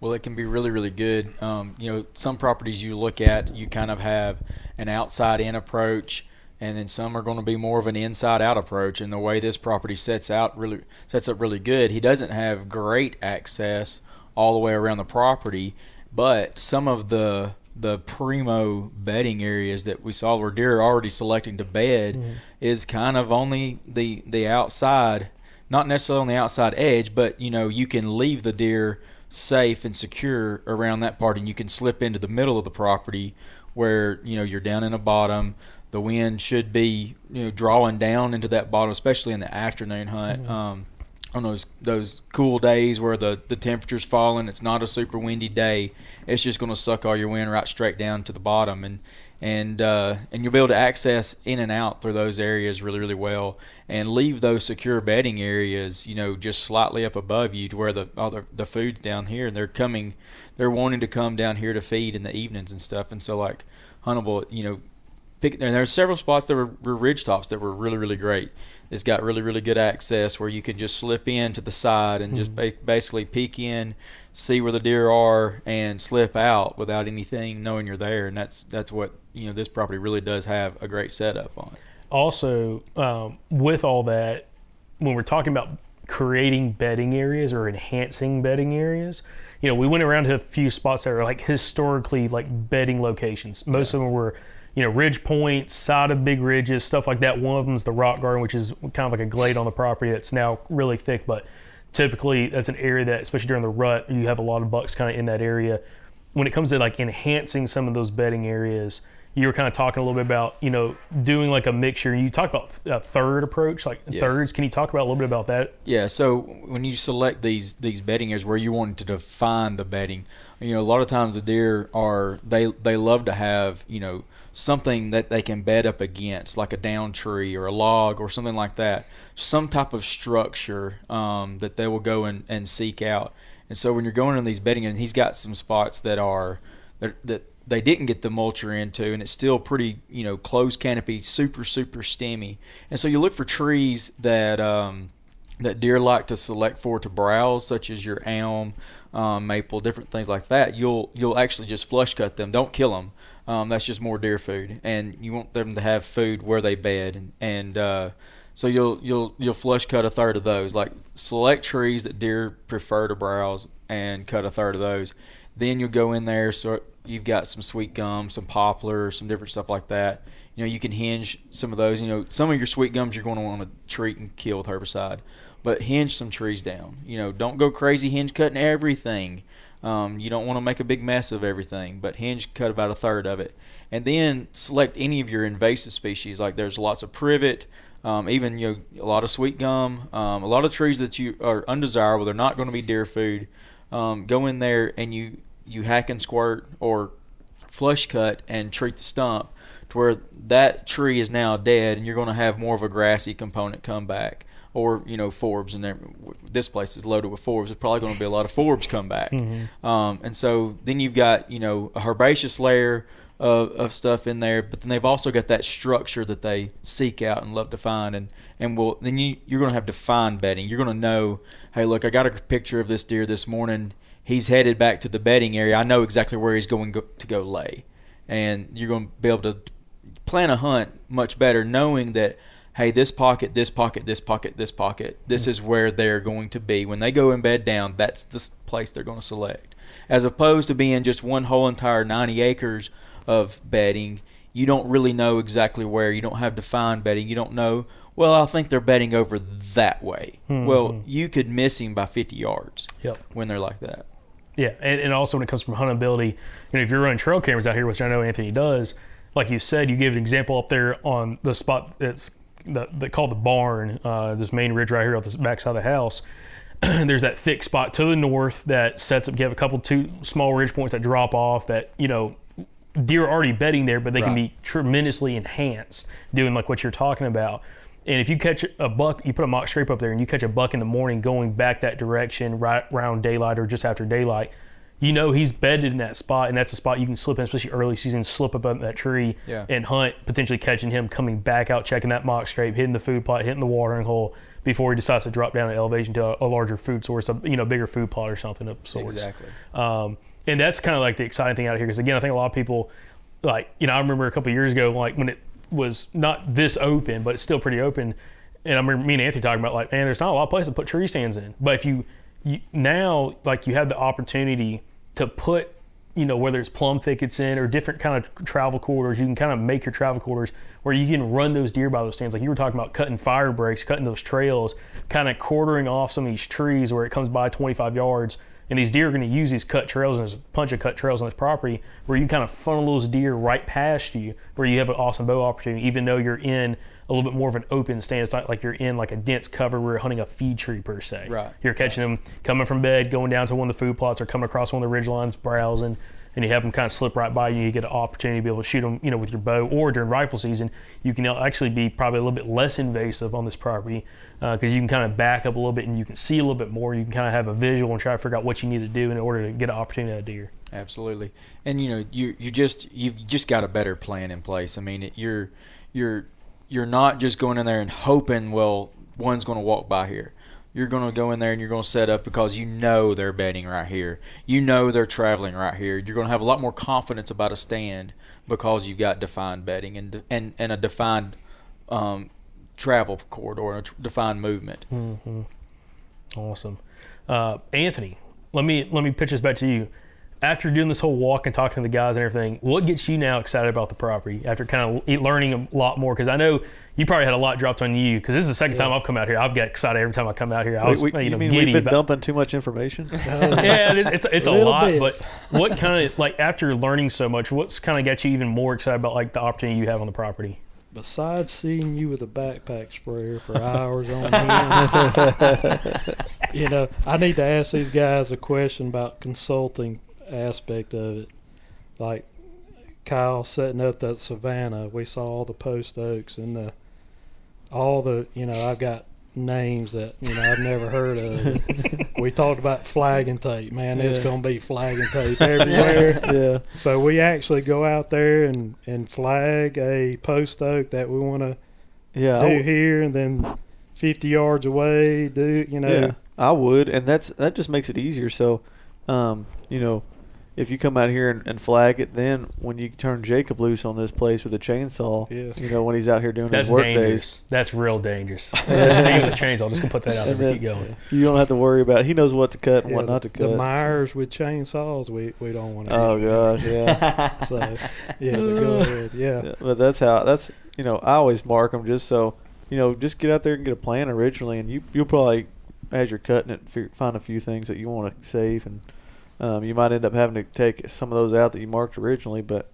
Well, it can be really, really good. Um, you know, some properties you look at, you kind of have an outside in approach, and then some are going to be more of an inside out approach. And the way this property sets out really sets up really good. He doesn't have great access all the way around the property, but some of the the primo bedding areas that we saw where deer are already selecting to bed is kind of only the the outside not necessarily on the outside edge, but you know you can leave the deer safe and secure around that part, and you can slip into the middle of the property where you know you're down in a bottom. The wind should be you know drawing down into that bottom, especially in the afternoon hunt. Um, on those those cool days where the the temperature's falling, it's not a super windy day. It's just going to suck all your wind right straight down to the bottom, and and uh, and you'll be able to access in and out through those areas really really well, and leave those secure bedding areas, you know, just slightly up above you to where the all the, the food's down here, and they're coming, they're wanting to come down here to feed in the evenings and stuff, and so like huntable, you know, pick. There, are several spots that were, were ridge tops that were really really great. It's got really really good access where you can just slip in to the side and just ba- basically peek in, see where the deer are, and slip out without anything knowing you're there. And that's that's what you know this property really does have a great setup on. it. also um, with all that when we're talking about creating bedding areas or enhancing bedding areas you know we went around to a few spots that are like historically like bedding locations most of them were you know ridge points side of big ridges stuff like that one of them is the rock garden which is kind of like a glade on the property that's now really thick but typically that's an area that especially during the rut you have a lot of bucks kind of in that area when it comes to like enhancing some of those bedding areas you were kind of talking a little bit about you know doing like a mixture you talked about a third approach like Yes. thirds can you talk about a little bit about that Yeah, so when you select these these bedding areas where you want to define the bedding, you know, a lot of times the deer are they they love to have, you know, something that they can bed up against, like a down tree or a log or something like that. Some type of structure um, that they will go and, and seek out. And so when you're going in these bedding and he's got some spots that are that, that they didn't get the mulcher into, and it's still pretty, you know, closed canopy, super super stemmy. And so you look for trees that um, that deer like to select for to browse, such as your elm, um, maple, different things like that. You'll you'll actually just flush cut them. Don't kill them. Um, that's just more deer food, and you want them to have food where they bed, and, and uh, so you'll you'll you'll flush cut a third of those. Like select trees that deer prefer to browse, and cut a third of those. Then you'll go in there. So you've got some sweet gum, some poplar, some different stuff like that. You know, you can hinge some of those. You know, some of your sweet gums you're going to want to treat and kill with herbicide, but hinge some trees down. You know, don't go crazy hinge cutting everything. Um, you don't want to make a big mess of everything, but hinge cut about a third of it, and then select any of your invasive species. Like there's lots of privet, um, even you know a lot of sweet gum, um, a lot of trees that you are undesirable. They're not going to be deer food. Um, go in there and you you hack and squirt or flush cut and treat the stump to where that tree is now dead and you're going to have more of a grassy component come back or you know forbs and there, this place is loaded with forbs there's probably going to be a lot of forbs come back um, and so then you've got you know a herbaceous layer of, of stuff in there, but then they've also got that structure that they seek out and love to find, and and will then you you're going to have defined bedding. You're going to know, hey, look, I got a picture of this deer this morning. He's headed back to the bedding area. I know exactly where he's going go, to go lay, and you're going to be able to plan a hunt much better, knowing that hey, this pocket, this pocket, this pocket, this pocket, this mm. is where they're going to be. When they go in bed down, that's the place they're going to select. As opposed to being just one whole entire 90 acres of bedding, you don't really know exactly where. You don't have defined bedding. You don't know, well, I think they're bedding over that way. Hmm. Well, you could miss him by 50 yards Yep. when they're like that. Yeah, and, and also when it comes from huntability, you know, if you're running trail cameras out here, which I know Anthony does, like you said, you gave an example up there on the spot that's the, they called the barn, uh, this main ridge right here on the backside of the house. [clears throat] There's that thick spot to the north that sets up. You have a couple two small ridge points that drop off that you know deer are already bedding there, but they can be tremendously enhanced doing like what you're talking about. And if you catch a buck, you put a mock scrape up there, and you catch a buck in the morning going back that direction right around daylight or just after daylight, you know he's bedded in that spot, and that's a spot you can slip in, especially early season, slip up on that tree Yeah. and hunt, potentially catching him coming back out, checking that mock scrape, hitting the food plot, hitting the watering hole before he decides to drop down in elevation to a, a larger food source, a you know bigger food plot or something of sorts. Exactly. Um, and that's kind of like the exciting thing out here because again, I think a lot of people like you know I remember a couple of years ago like when it was not this open, but it's still pretty open. And I remember me and Anthony talking about like, man, there's not a lot of places to put tree stands in. But if you, you now like you have the opportunity to put you know whether it's plum thickets in or different kind of travel corridors you can kind of make your travel corridors where you can run those deer by those stands like you were talking about cutting fire breaks cutting those trails kind of quartering off some of these trees where it comes by 25 yards and these deer are going to use these cut trails and there's a bunch of cut trails on this property where you kind of funnel those deer right past you where you have an awesome bow opportunity even though you're in a little bit more of an open stand. It's not like you're in like a dense cover where you're hunting a feed tree per se. Right. you're catching them coming from bed, going down to one of the food plots, or coming across one of the ridge lines, browsing, and you have them kind of slip right by you. You get an opportunity to be able to shoot them, you know, with your bow, or during rifle season, you can actually be probably a little bit less invasive on this property uh, because you can kind of back up a little bit and you can see a little bit more. You can kind of have a visual and try to figure out what you need to do in order to get an opportunity at a deer. Absolutely, and you know you you just you've just got a better plan in place. I mean, it, you're you're you're not just going in there and hoping well one's going to walk by here. You're going to go in there and you're going to set up because you know they're betting right here. You know they're traveling right here. You're going to have a lot more confidence about a stand because you've got defined betting and and and a defined um, travel corridor and a defined movement. Awesome, uh, Anthony. Let me let me pitch this back to you. After doing this whole walk and talking to the guys and everything, what gets you now excited about the property? After kind of learning a lot more, because I know you probably had a lot dropped on you. Because this is the second time I've come out here. I've got excited every time I come out here. I was, We- we- you you know, mean giddy. we've been about- dumping too much information? [laughs] yeah, it is, it's it's a Little lot. bit. But what kind of like after learning so much, what's kind of got you even more excited about like the opportunity you have on the property? Besides seeing you with a backpack sprayer for hours on end, [laughs] you know, I need to ask these guys a question about consulting aspect of it. Like Kyle setting up that savanna, we saw all the post oaks and the all the you know I've got names that you know I've never heard of. [laughs] we talked about flag and tape, man. It's gonna be flag and [laughs] tape everywhere. yeah. So we actually go out there and, and flag a post oak that we want to Yeah. Do here, and then 50 yards away, do you know? Yeah, I would, and that's that just makes it easier. So, um, you know, if you come out here and, and flag it, then when you turn Jacob loose on this place with a chainsaw, Yes. you know, when he's out here doing That's his work dangerous. days, That's real dangerous. [laughs] That's the with the chainsaw. Just gonna put that out there. And but Keep going. you don't have to worry about. He knows what to cut and Yeah, what not to cut. the Myers with chainsaws, we, we don't want to. Oh gosh, yeah. [laughs] So, yeah, but go [laughs] ahead. Yeah. Yeah, but that's how that's you know I always mark them just so you know just get out there and get a plan originally, and you you'll probably as you're cutting it find a few things that you want to save, and um, you might end up having to take some of those out that you marked originally. But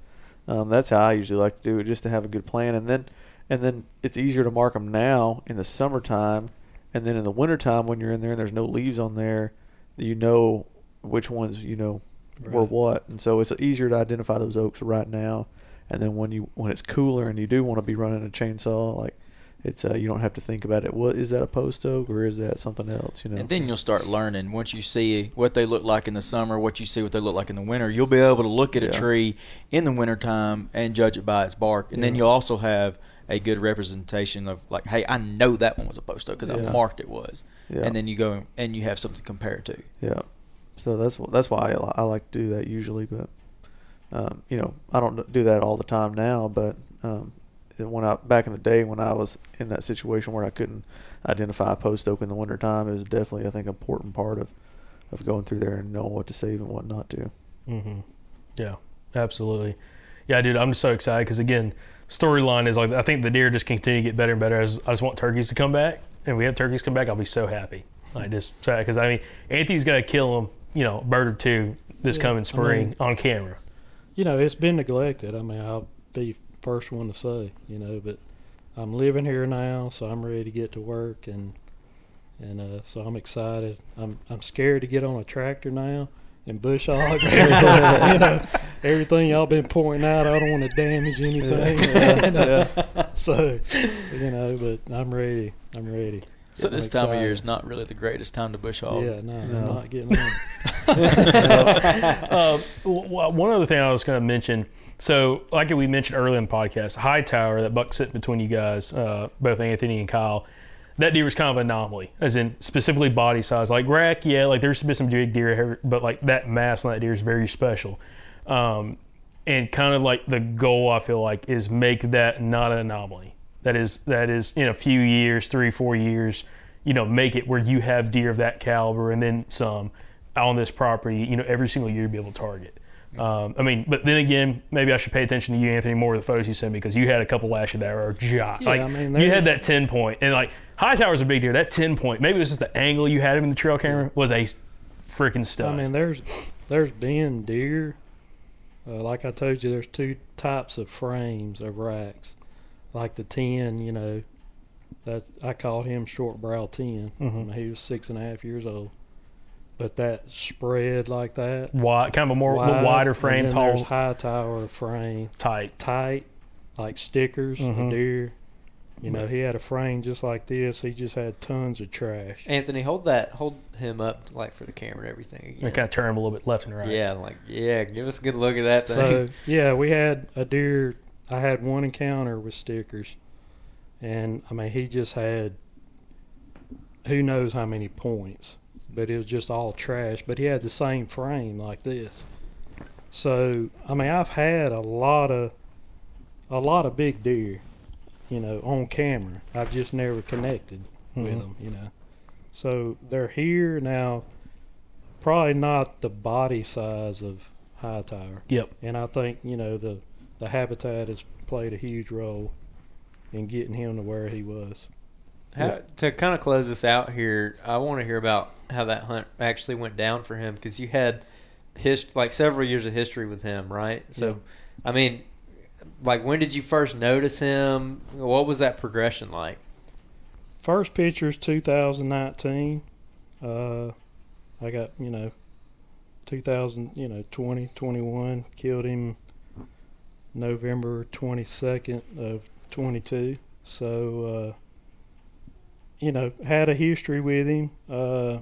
um, that's how I usually like to do it, just to have a good plan, and then and then it's easier to mark them now in the summertime, and then in the wintertime when you're in there and there's no leaves on there, you know which ones you know were what, and so it's easier to identify those oaks right now. And then when you when it's cooler and you do want to be running a chainsaw, like it's uh, you don't have to think about it. What is that a post oak or is that something else? You know. And then you'll start learning once you see what they look like in the summer, what you see what they look like in the winter. You'll be able to look at a tree in the wintertime and judge it by its bark. And then you'll also have a good representation of like, hey, I know that one was a post oak because I marked it was. yeah. And then you go and you have something to compare it to. Yeah. So that's that's why I, I like to do that usually, but um, you know I don't do that all the time now. But um, when I back in the day when I was in that situation where I couldn't identify a post oak in the wintertime, it was definitely I think an important part of of going through there and knowing what to save and what not to. Mm-hmm. Yeah, absolutely. Yeah, dude, I'm just so excited because again, storyline is like I think the deer just continue to get better and better. As I just want turkeys to come back, and we have turkeys come back, I'll be so happy. I just because I mean Anthony's gonna kill them, you know, bird or two this Yeah, coming I spring mean- on camera. You know, it's been neglected. I mean, I'll be first one to say, you know, but I'm living here now, so I'm ready to get to work, and and uh, so I'm excited. I'm I'm scared to get on a tractor now and bush hog. [laughs] you know, everything y'all been pointing out, I don't want to damage anything. yeah. [laughs] [laughs] so, you know, but I'm ready. I'm ready. So I'm this time of year is not really the greatest time to bush hog. Yeah, no, No. I'm not getting on. uh, [laughs] w- w- one other thing I was going to mention. So, like we mentioned earlier in the podcast, Hightower that buck sitting between you guys, uh, both Anthony and Kyle. That deer was kind of an anomaly, as in specifically body size. Like rack, yeah, like there's been some big deer, here, but like that mass on that deer is very special. Um, and kind of like the goal I feel like is make that not an anomaly. That is that is in a few years, three four years, you know, make it where you have deer of that caliber and then some on this property, you know, every single year to be able to target. Um, I mean, but then again, maybe I should pay attention to you, Anthony, more of the photos you send me because you had a couple last year that were jot. Yeah, like I mean, you had that ten point, and like Hightower's a big deer. That ten point, maybe it was just the angle you had him in the trail camera was a freaking stud. I mean, there's there's been deer. Uh, like I told you, there's two types of frames of racks. Like the ten, you know, that I called him short brow 10 Mhm. I mean, he was six and a half years old. But that spread like that, Wide, kind of a more wide, wider frame, tall, Hightower frame, tight. tight, like stickers. Mhm. A deer, you know, he had a frame just like this. He just had tons of trash. Anthony, hold that, hold him up like for the camera and everything. And kind of turn him a little bit left and right. Yeah, like yeah, give us a good look at that thing. So [laughs] yeah, we had a deer. I had one encounter with stickers, and I mean he just had who knows how many points, but it was just all trash. But he had the same frame like this. So I mean I've had a lot of a lot of big deer, you know, on camera. I've just never connected with Mhm. them, you know. So they're here now. Probably not the body size of Hightower. Yep. And I think you know the the habitat has played a huge role in getting him to where he was. How, to kind of close this out here, I want to hear about how that hunt actually went down for him because you had his like several years of history with him, right? So, Yeah. I mean, like when did you first notice him? What was that progression like? First picture's 2019. Uh, I got you know 2000 you know 20 21 killed him November 22nd of 22. So uh, you know had a history with him. Uh,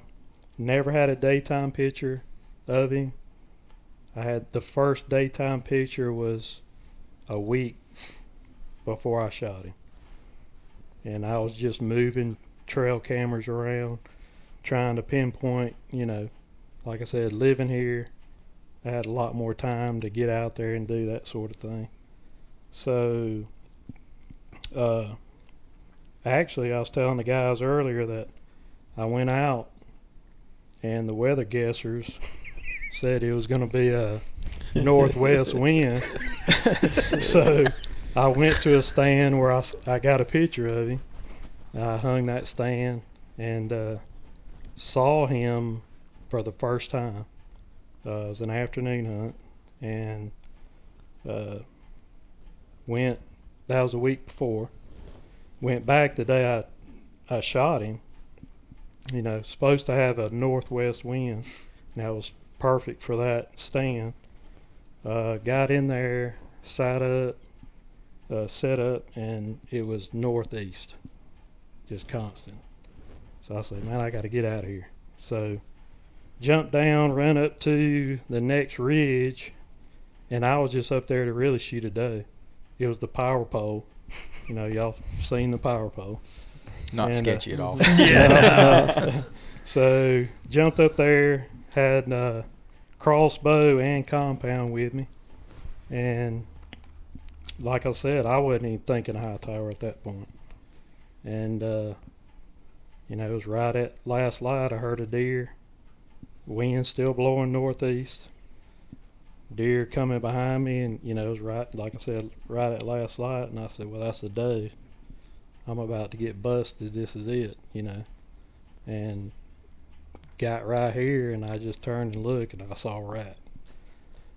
never had a daytime picture of him. I had the first daytime picture was a week before I shot him. And I was just moving trail cameras around, trying to pinpoint, you know, like I said, living here, I had a lot more time to get out there and do that sort of thing. So, uh, actually, I was telling the guys earlier that I went out and the weather guessers [laughs] said it was going to be a northwest wind. [laughs] so I went to a stand where I, I got a picture of him. I hung that stand and uh, saw him for the first time. Uh, it was an afternoon hunt and uh, went, that was a week before. Went back the day I, I shot him. You know, supposed to have a northwest wind. And that was perfect for that stand. Uh, got in there, sat up, uh, set up, and it was northeast, just constant. So I said, man, I got to get out of here. So jumped down, run up to the next ridge, and I was just up there to really shoot a doe. It was the power pole. You know, y'all seen the power pole. Not And, uh, sketchy at all. [laughs] Yeah. [laughs] So jumped up there, had uh, crossbow and compound with me, and like I said, I wasn't even thinking Hightower at that point. And uh, you know, it was right at last light. I heard a deer. Wind still blowing northeast. Deer coming behind me, and you know, it was right, like I said, right at last light. And I said, "Well, that's the day I'm about to get busted. This is it," you know. And got right here and I just turned and looked and I saw a rat.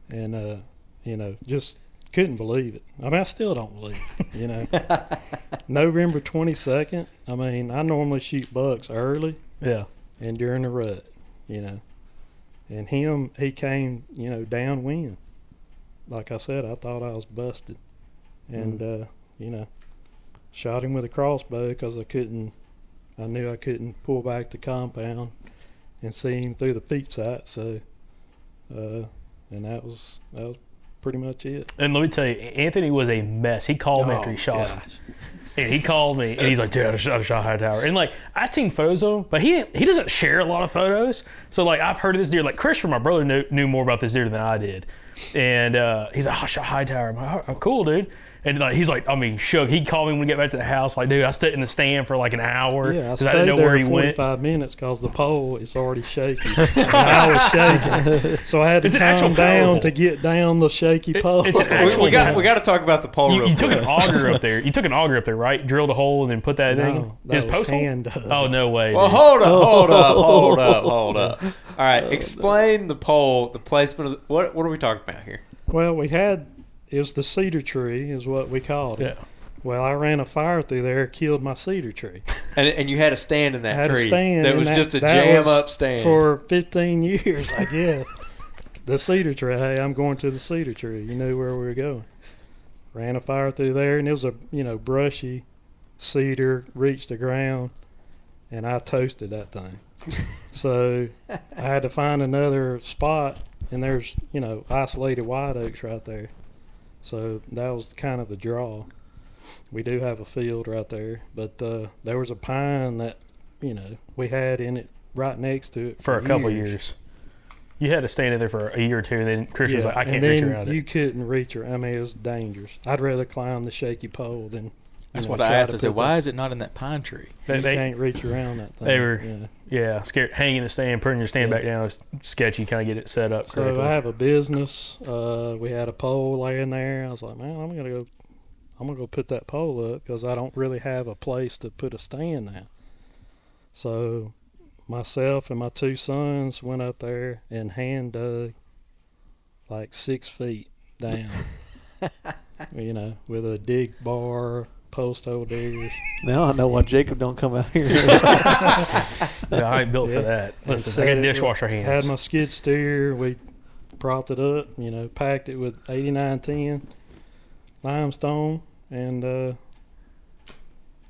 And uh, you know, just couldn't believe it. I mean I still don't believe it, you know. [laughs] November twenty second, I mean, I normally shoot bucks early yeah. and during the rut, you know. And him he came, you know, downwind. Like I said, I thought I was busted. And uh, you know, shot him with a crossbow because I couldn't I knew I couldn't pull back the compound and see him through the peep sight. So, uh, and that was that was pretty much it. And let me tell you, Anthony was a mess. He called me after he Oh, shot him. And he called me and he's like, dude, I shot, I shot Hightower. And like, I'd seen photos of him, but he didn't, he doesn't share a lot of photos. So like, I've heard of this deer. Like, Christopher, my brother, knew, knew more about this deer than I did. And uh, he's like, oh, I shot Hightower. I'm like, oh, cool, dude. And like, he's like, I mean, shook. He called me when we get back to the house. Like, dude, I stood in the stand for like an hour Yeah, I because stayed I, didn't know there where he for went. 45 minutes because the pole is already shaky. I was shaking, so I had to It's calm down pole. to get down the shaky pole. it's an We, actual we got pole. we got to talk about the pole. You, real you took an auger up there. You took an auger up there, right? Drilled a hole and then put that no, thing. that His post hole? hand dug. Oh no way! Well, dude. hold up, [laughs] hold up, hold up, hold up. All right, explain the pole, the placement of the, what. What are we talking about here? Well, we had it was the cedar tree, is what we called it. Yeah. Well, I ran a fire through there, killed my cedar tree. [laughs] And, and you had a stand in that I had tree a stand. that and was just a that jam was up stand. for 15 [laughs] years, I guess. the cedar tree. Hey, I'm going to the cedar tree. You knew where we were going. Ran a fire through there, and it was a you know brushy cedar, reached the ground, and I toasted that thing. [laughs] so I had to find another spot, and there's you know isolated white oaks right there. So that was kind of the draw. We do have a field right there, but uh, there was a pine that you know we had in it right next to it for a couple years. You had to stand in there for a year or two, and then Christian was like, "I can't reach around you it." You couldn't reach her. I mean, it was dangerous. I'd rather climb the shaky pole than. That's know, what I asked. I said, why is it not in that pine tree? They, you they, can't reach around that thing. they were- yeah. Yeah, scared, hanging the stand, putting your stand Yeah. back down is sketchy. Kind of get it set up So correctly. I have a business. Uh, we had a pole laying there. I was like, man, I'm gonna go. I'm gonna go put that pole up because I don't really have a place to put a stand now. So myself and my two sons went up there and hand dug like six feet down. [laughs] you know, with a dig bar, post hole diggers. [laughs] Now I know why Jacob don't come out here. [laughs] yeah, I ain't built Yeah. for that. Listen, I got it- dishwasher Had my skid steer. We propped it up. You know, packed it with 8910 limestone, and uh,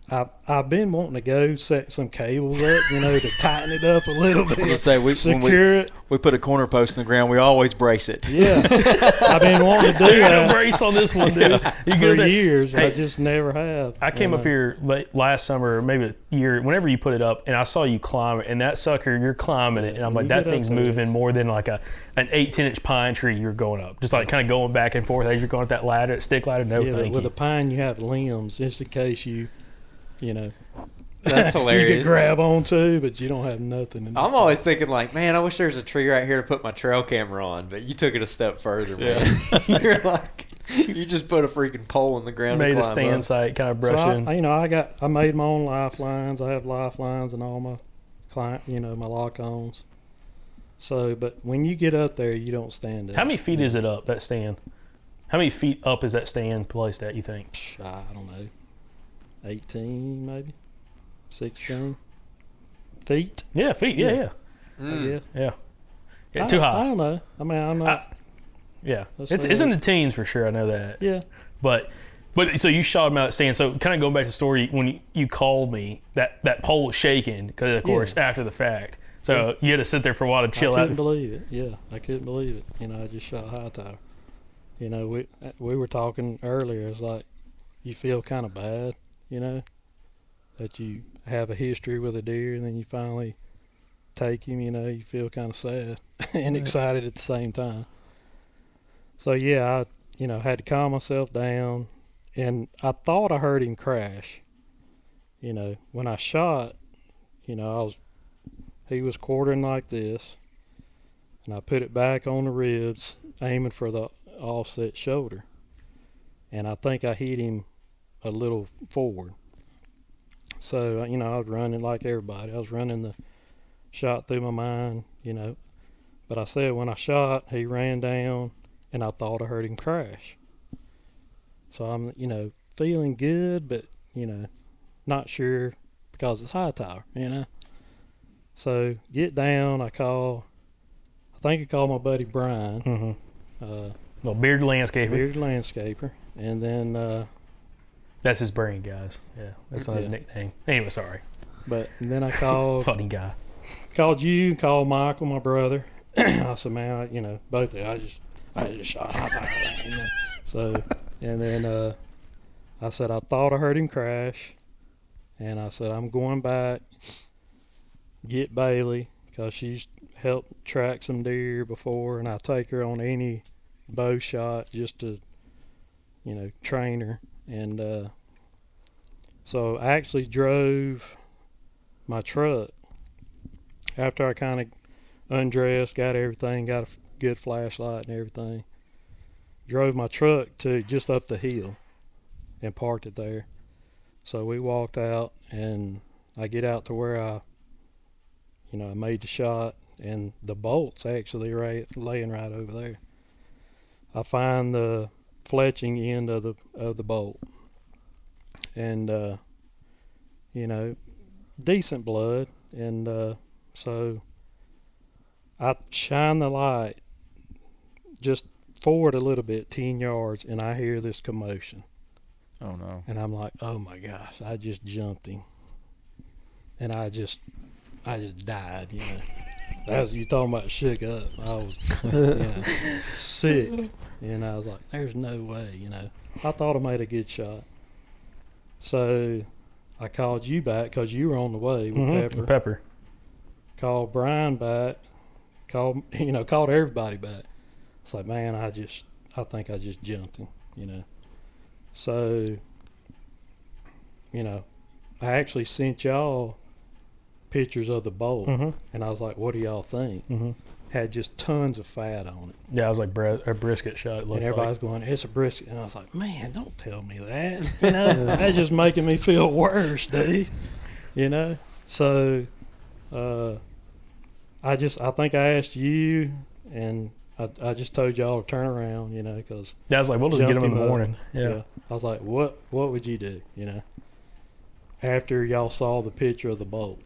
I I've been wanting to go set some cables up. You know, to tighten it up a little [laughs] I was gonna bit, say we when we, secure it. we put a corner post in the ground, we always brace it. Yeah, [laughs] I've been wanting to do You got no that brace on this one, dude. [laughs] You for good at- years. I just never have. I came And, up here last summer, maybe a year, whenever you put it up, and I saw you climb it, and that sucker, you're climbing it, and I'm like, you that thing's there, moving more than like a an eight ten inch pine tree you're going up, just like kind of going back and forth as you're going up that ladder, that stick ladder. No, Yeah, thank with you. a pine, you have limbs just in case you, you know, That's [laughs] hilarious. you hilarious. can grab onto, but you don't have nothing. In I'm always thinking like, man, I wish there was a tree right here to put my trail camera on, but you took it a step further, man. [laughs] [laughs] You're like, you just put a freaking pole in the ground. Made to a stand up. site, kind of So brushing. I, you know, I got I made my own lifelines. I have lifelines and all my client, you know, my lock-ons. So, but when you get up there, you don't stand up. How many feet is it up that stand? How many feet up is that stand placed at? You think? Psh, I don't know, eighteen maybe, sixteen feet. Yeah, feet. Yeah, Yeah. yeah, I Mm. guess. yeah. Yeah, too don't- I don't know. I mean, I'm not. Yeah, Let's it's say it's in the teens for sure. I know that. yeah, But But so you shot him out saying so. Kind of going back to the story when you, you called me, that that pole was shaking because of course after the fact. So you had to sit there for a while to chill I out. couldn't believe it. Yeah, I couldn't believe it. You know, I just shot Hightower. You know, we we were talking earlier. It's like you feel kind of bad. You know, that you have a history with a deer and then you finally take him. You know, you feel kind of sad [laughs] and excited at the same time. So yeah, I you know had to calm myself down, and I thought I heard him crash. You know, when I shot, you know, I was he was quartering like this, and I put it back on the ribs, aiming for the offset shoulder. And I think I hit him a little forward. So, uh, you know, I was running like everybody. I was running the shot through my mind, you know. But I said when I shot, he ran down, and I thought I heard him crash. So I'm, you know, feeling good, but, you know, not sure because it's Hightower, you know. So get down. I call. I think I called my buddy Brian, hmm uh, Little bearded landscaper. bearded landscaper, and then. Uh, That's his brain, guys. Yeah, that's not his nickname. Anyway, sorry. but then I [laughs] called Funny guy. called you, called Michael, my brother. [clears throat] I said, man, I, you know, both of you, I just I just shot. You [laughs] know? So and then uh, I said I thought I heard him crash, and I said I'm going back get Bailey because she's helped track some deer before, and I take her on any bow shot just to, you know, train her. And uh, so I actually drove my truck after I kind of undressed, got everything, got a good flashlight and everything. Drove my truck to just up the hill and parked it there. So we walked out, and I get out to where I you know, I made the shot, and the bolt's actually right laying right over there. I find the fletching end of the of the bolt, and uh, you know, decent blood, and uh, so I shine the light just forward a little bit, ten yards, and I hear this commotion. Oh no. And I'm like, oh my gosh, I just jumped him. And I just, I just died, you know. That's you talking about shook up. I was, [laughs] you know, sick. And I was like, there's no way, you know. I thought I made a good shot. So I called you back because you were on the way with Mhm. Pepper. Pepper. Called Brian back. Called, [laughs] you know, called everybody back. It's like, man, I just, I think I just jumped him, you know. So, you know, I actually sent y'all pictures of the bolt, hmm and I was like, "What do y'all think?" hmm Had just tons of fat on it, Yeah, I was like a brisket shot. And everybody's like. going, "It's a brisket," and I was like, "Man, don't tell me that." [laughs] You know, [laughs] that's just making me feel worse, dude. You know, so uh, I just, I think I asked you, and I, I just told y'all to turn around, you know, because Yeah, I was like, we'll just get him in the up. morning. Yeah. I was like, what what would you do, you know? After y'all saw the picture of the bolt.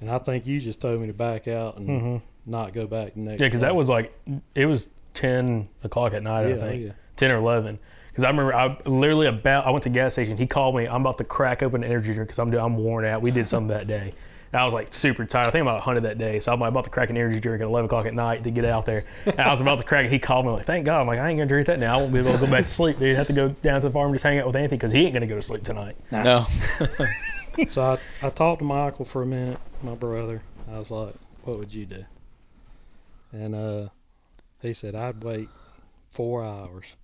And I think you just told me to back out and hmm not go back the next Yeah, because that was like, it was 10 o'clock at night, yeah, I think. yeah. 10 or 11. Because I remember I literally about, I went to the gas station. He called me. I'm about to crack open an energy drink because I'm, I'm worn out. We did something that day. And I was like super tired. I think I'm about 100 that day. So I'm like about to crack an energy drink at 11 o'clock at night to get out there. And I was about to crack it. He called me like, thank God. I'm like, I ain't going to drink that now. I won't be able to go back to sleep, dude. I have to go down to the farm and just hang out with Anthony because he ain't going to go to sleep tonight. No. [laughs] [laughs] So I, I talked to Michael for a minute, my brother. I was like, what would you do? And uh, he said, I'd wait four hours.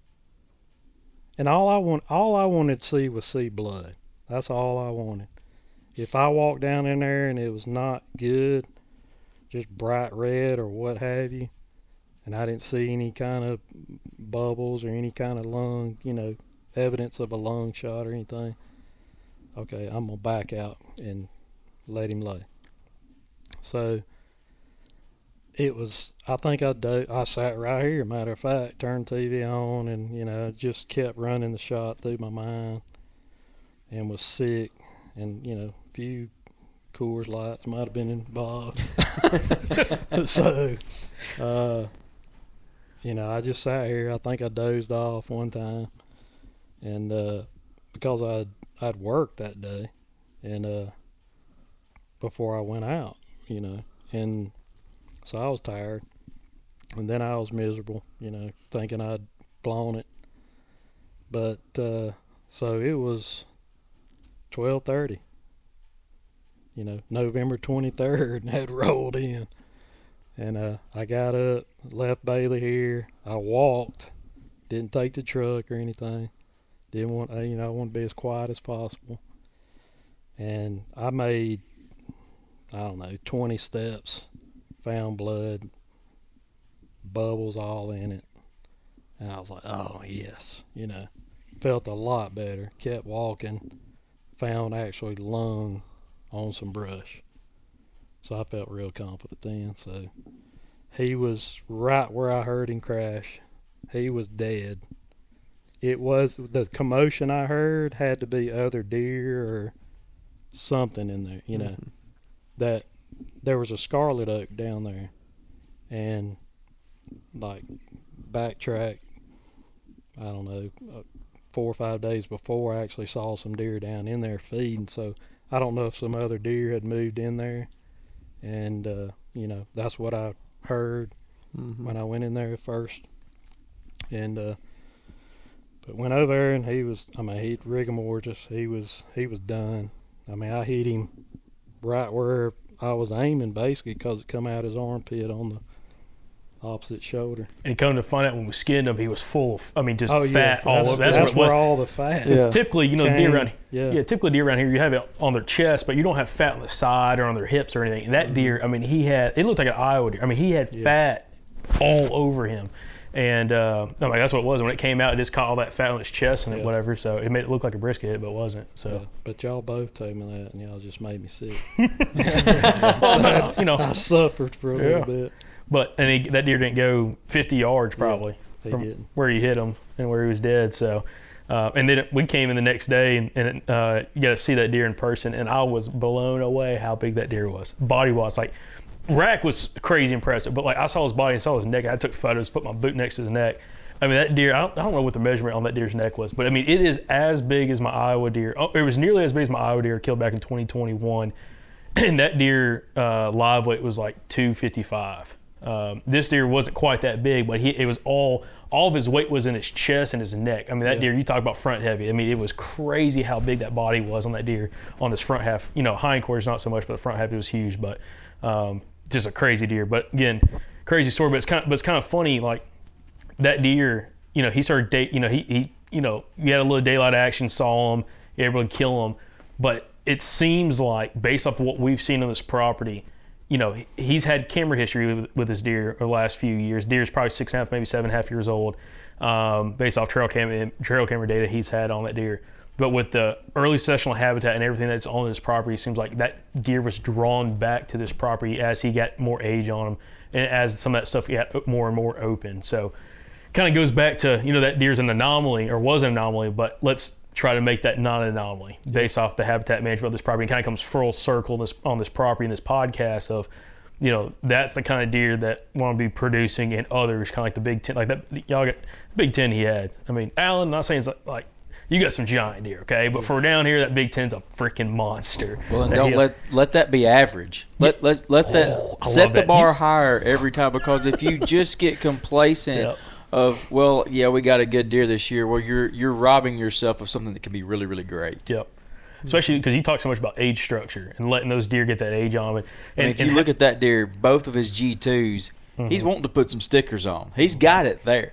And all I want, all I wanted to see was see blood. That's all I wanted. If I walked down in there and it was not good, just bright red or what have you, and I didn't see any kind of bubbles or any kind of lung, you know, evidence of a lung shot or anything, okay, I'm gonna back out and let him lay. So it was. I think I do. I sat right here. Matter of fact, turned TV on and you know just kept running the shot through my mind, and was sick, and you know a few Coors Lights might have been involved. [laughs] so, uh, you know, I just sat here. I think I dozed off one time, and uh, because I'd I'd worked that day, and uh, before I went out, you know, and so I was tired, and then I was miserable, you know, thinking I'd blown it, but uh, so it was twelve thirty. You know, November twenty third had [laughs] rolled in. And uh, I got up, left Bailey here. I walked, didn't take the truck or anything. Didn't want, uh, you know, I want to be as quiet as possible. And I made, I don't know, 20 steps, found blood, bubbles all in it. And I was like, oh, yes, you know, felt a lot better. Kept walking, found actually lung on some brush. So I felt real confident then. So he was right where I heard him crash. He was dead. It was the commotion I heard had to be other deer or something in there, you know. Mhm. That there was a scarlet oak down there and like backtrack I don't know uh, four or five days before I actually saw some deer down in there feeding so I don't know if some other deer had moved in there and uh, you know that's what I heard Mhm. when I went in there first, and uh, but went over there and he was I mean he rigor mortis he was he was done. I mean I hit him right where I was aiming basically because it come out his armpit on the opposite shoulder. And come to find out when we skinned him, he was full of, I mean, just oh fat yeah, all that's, over. That's, that's what where all the fat. Yeah. It's typically, you know, deer around Yeah. Yeah, typically deer around here, you have it on their chest, but you don't have fat on the side or on their hips or anything. And that mm-hmm. deer, I mean, he had, it looked like an Iowa deer. I mean, he had Yeah. fat all over him. And uh, I mean, that's what it was. When it came out, it just caught all that fat on its chest and it, Yeah. whatever. So it made it look like a brisket, but it wasn't. So, Yeah, but y'all both told me that, and y'all just made me sick. [laughs] [laughs] well, you know, I suffered for a Yeah. little bit. but and he, that deer didn't go 50 yards probably. From didn't. where you hit him and where he was dead. So, uh, and then we came in the next day and, and uh, you got to see that deer in person, and I was blown away how big that deer was, body wise. Like, rack was crazy impressive, but like I saw his body and saw his neck. I took photos, put my boot next to his neck. I mean, that deer, I don't, I don't know what the measurement on that deer's neck was, but I mean, it is as big as my Iowa deer. Oh, it was nearly as big as my Iowa deer killed back in 2021. [clears throat] And that deer uh, live weight was like 255. Um, this deer wasn't quite that big, but he it was all all of his weight was in his chest and his neck. I mean, that Yeah. deer, you talk about front heavy. I mean, it was crazy how big that body was on that deer on his front half. You know, hind quarters not so much, but the front half it was huge. But um, just a crazy deer. But again, crazy story. But it's kind of but it's kind of funny. Like that deer, you know, he started date. You know, he he you know, he had a little daylight action, saw him, able to kill him. But it seems like based off of what we've seen on this property you know, he's had camera history with, with his deer the last few years. Deer is probably six and a half, maybe seven and a half years old, um, based off trail camera trail camera data he's had on that deer. But with the early successional habitat and everything that's on this property, it seems like that deer was drawn back to this property as he got more age on him, and as some of that stuff got more and more open. So, kind of goes back to you know that deer's an anomaly or was an anomaly, but let's try to make that not an anomaly based off the habitat management of this property. It kind of comes full circle on this on this property in this podcast of, you know, that's the kind of deer that want to be producing and others kind of like the Big Ten, like that y'all got Big Ten he had. I mean, Alan, not saying it's like, like you got some giant deer, okay, but for down here, that Big Ten's a freaking monster. Well, and don't he- let let that be average. Let let's let that Oh, set the that. bar You- higher every time because if you just get complacent Yep. of well, yeah, we got a good deer this year, well, you're you're robbing yourself of something that can be really really great. Yep. Especially because you talk so much about age structure and letting those deer get that age on it. And, if you look at that deer, both of his G 2s Mm-hmm. he's wanting to put some stickers on. He's got it there.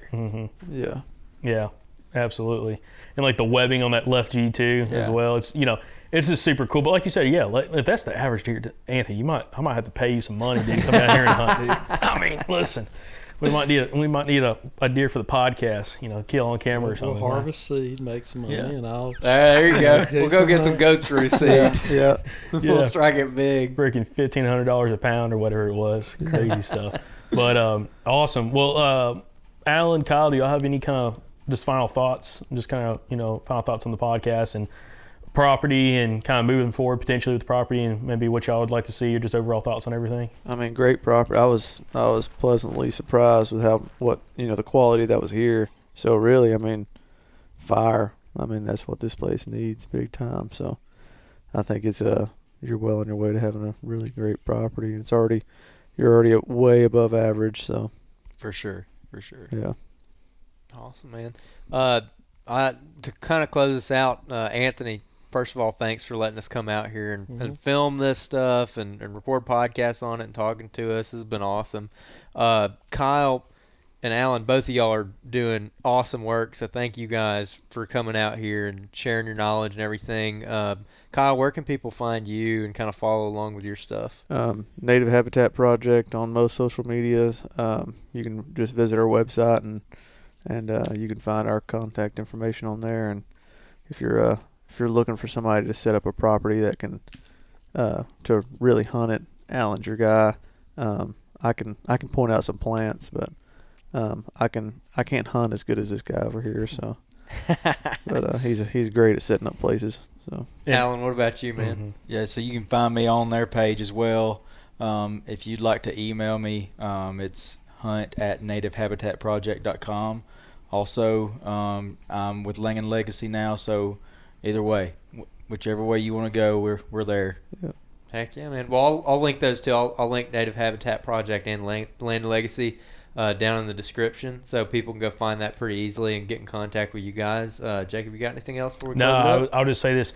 Yeah. Yeah, absolutely. And like the webbing on that left G two as well. It's you know it's just super cool. But like you said, yeah, like, if that's the average deer, Anthony, you might I might have to pay you some money to come down here and hunt. Dude. [laughs] I mean, listen, we might need a, we might need a, a deer for the podcast. You know, kill on camera or something. We'll something. harvest seed, make some money, Yeah. and I'll There you go. [laughs] We'll go get some goat's rue seed. Yeah. Yeah. [laughs] We'll strike it big. freaking fifteen hundred dollars a pound or whatever it was. Crazy stuff. But um, awesome. Well, uh, Alan, Kyle, do y'all have any kind of just final thoughts? Just kind of you know final thoughts on the podcast and property and kind of moving forward potentially with the property and maybe what y'all would like to see or just overall thoughts on everything. I mean, great property. I was I was pleasantly surprised with how what you know the quality that was here. So really, I mean, fire I mean, that's what this place needs, big time. So, I think it's uh you're well on your way to having a really great property. And it's already you're already way above average. So, For sure. For sure. yeah. Awesome, man. Uh, I to kind of close this out, uh, Anthony. First of all, thanks for letting us come out here and, Mhm. and film this stuff and, and record podcasts on it and talking to us. This has been awesome. Uh, Kyle and Alan, both of y'all are doing awesome work. So thank you guys for coming out here and sharing your knowledge and everything. Uh, Kyle, where can people find you and kind of follow along with your stuff? um, Native Habitat Project on most social medias. Um, you can just visit our website and and uh, you can find our contact information on there. And if you're uh, if you're looking for somebody to set up a property that can uh, to really hunt it, Alan's your guy. Um, I can I can point out some plants, but um, I can I can't hunt as good as this guy over here. So, [laughs] but uh, he's he's great at setting up places. So Yeah. Alan, what about you, man? Mhm. Yeah, so you can find me on their page as well. Um, if you'd like to email me, um, it's hunt at nativehabitatproject.com. Also, um, I'm with Land and Legacy now, so either way, wh- whichever way you want to go, we're we're there. Heck yeah, man. Well, I'll, I'll link those two. I'll, I'll link Native Habitat Project and Land, Land Legacy uh, down in the description so people can go find that pretty easily and get in contact with you guys. Uh, Jacob, you got anything else before we No, close it I'll. I'll just say this.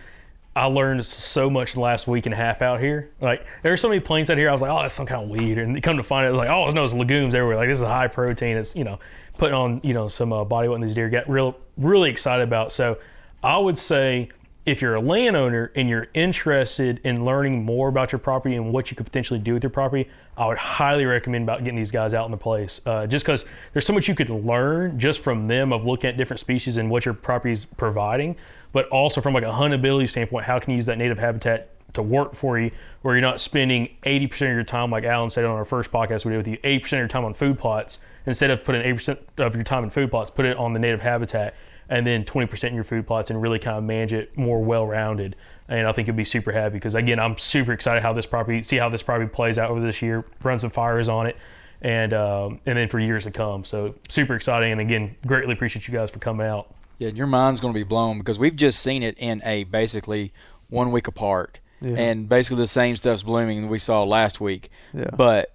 I learned so much last week and a half out here. Like, there's so many planes out here. I was like, oh, that's some kind of weed. And come to find it, like, oh, no, it's legumes everywhere. Like, this is high protein. It's, you know, putting on, you know, some uh, body weight in these deer. Got real, really excited about. So I would say if you're a landowner and you're interested in learning more about your property and what you could potentially do with your property, I would highly recommend about getting these guys out in the place. Uh, just because there's so much you could learn just from them of looking at different species and what your property is providing, but also from like a huntability standpoint, how can you use that native habitat to work for you where you're not spending 80% of your time, like Alan said on our first podcast we did with you, 80% of your time on food plots. Instead of putting 80% of your time in food plots, put it on the native habitat and then 20% in your food plots and really kind of manage it more well-rounded. And I think you'll be super happy because again, I'm super excited how this property, see how this property plays out over this year, run some fires on it, and um, and then for years to come. So super exciting, and again, greatly appreciate you guys for coming out. Yeah, your mind's going to be blown because we've just seen it in a basically one week apart, Yeah. and basically the same stuff's blooming we saw last week. Yeah. But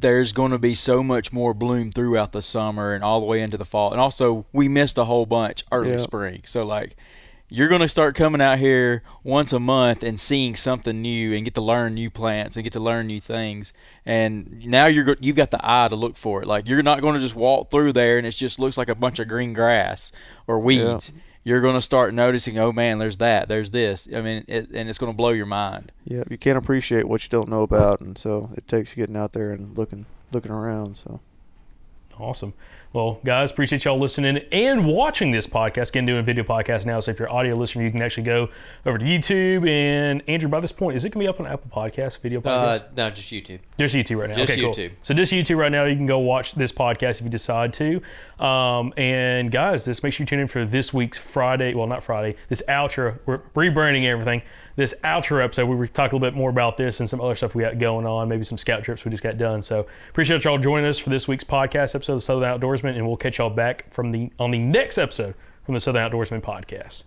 there's going to be so much more bloom throughout the summer and all the way into the fall, and also we missed a whole bunch early Yeah. spring. So like, you're going to start coming out here once a month and seeing something new and get to learn new plants and get to learn new things. And now you're go- you've got the eye to look for it. Like you're not going to just walk through there and it just looks like a bunch of green grass or weeds. You're going to start noticing, oh man, there's that, there's this. I mean, it, and it's going to blow your mind. yeah, you can't appreciate what you don't know about, and so it takes getting out there and looking looking around. So Awesome. Well, guys, appreciate y'all listening and watching this podcast. Again, doing a video podcast now. So if you're an audio listener, you can actually go over to YouTube. And Andrew, by this point, is it going to be up on Apple Podcast, video podcast? Uh, no, just YouTube. Just YouTube right now. Just okay, cool. YouTube. So just YouTube right now. You can go watch this podcast if you decide to. Um, and guys, this make sure you tune in for this week's Friday. Well, not Friday. This outro. We're rebranding everything. This outro episode, we talk a little bit more about this and some other stuff we got going on. Maybe some scout trips we just got done. So appreciate y'all joining us for this week's podcast episode of Southern Outdoorsmen, and we'll catch y'all back from the on the next episode from the Southern Outdoorsmen podcast.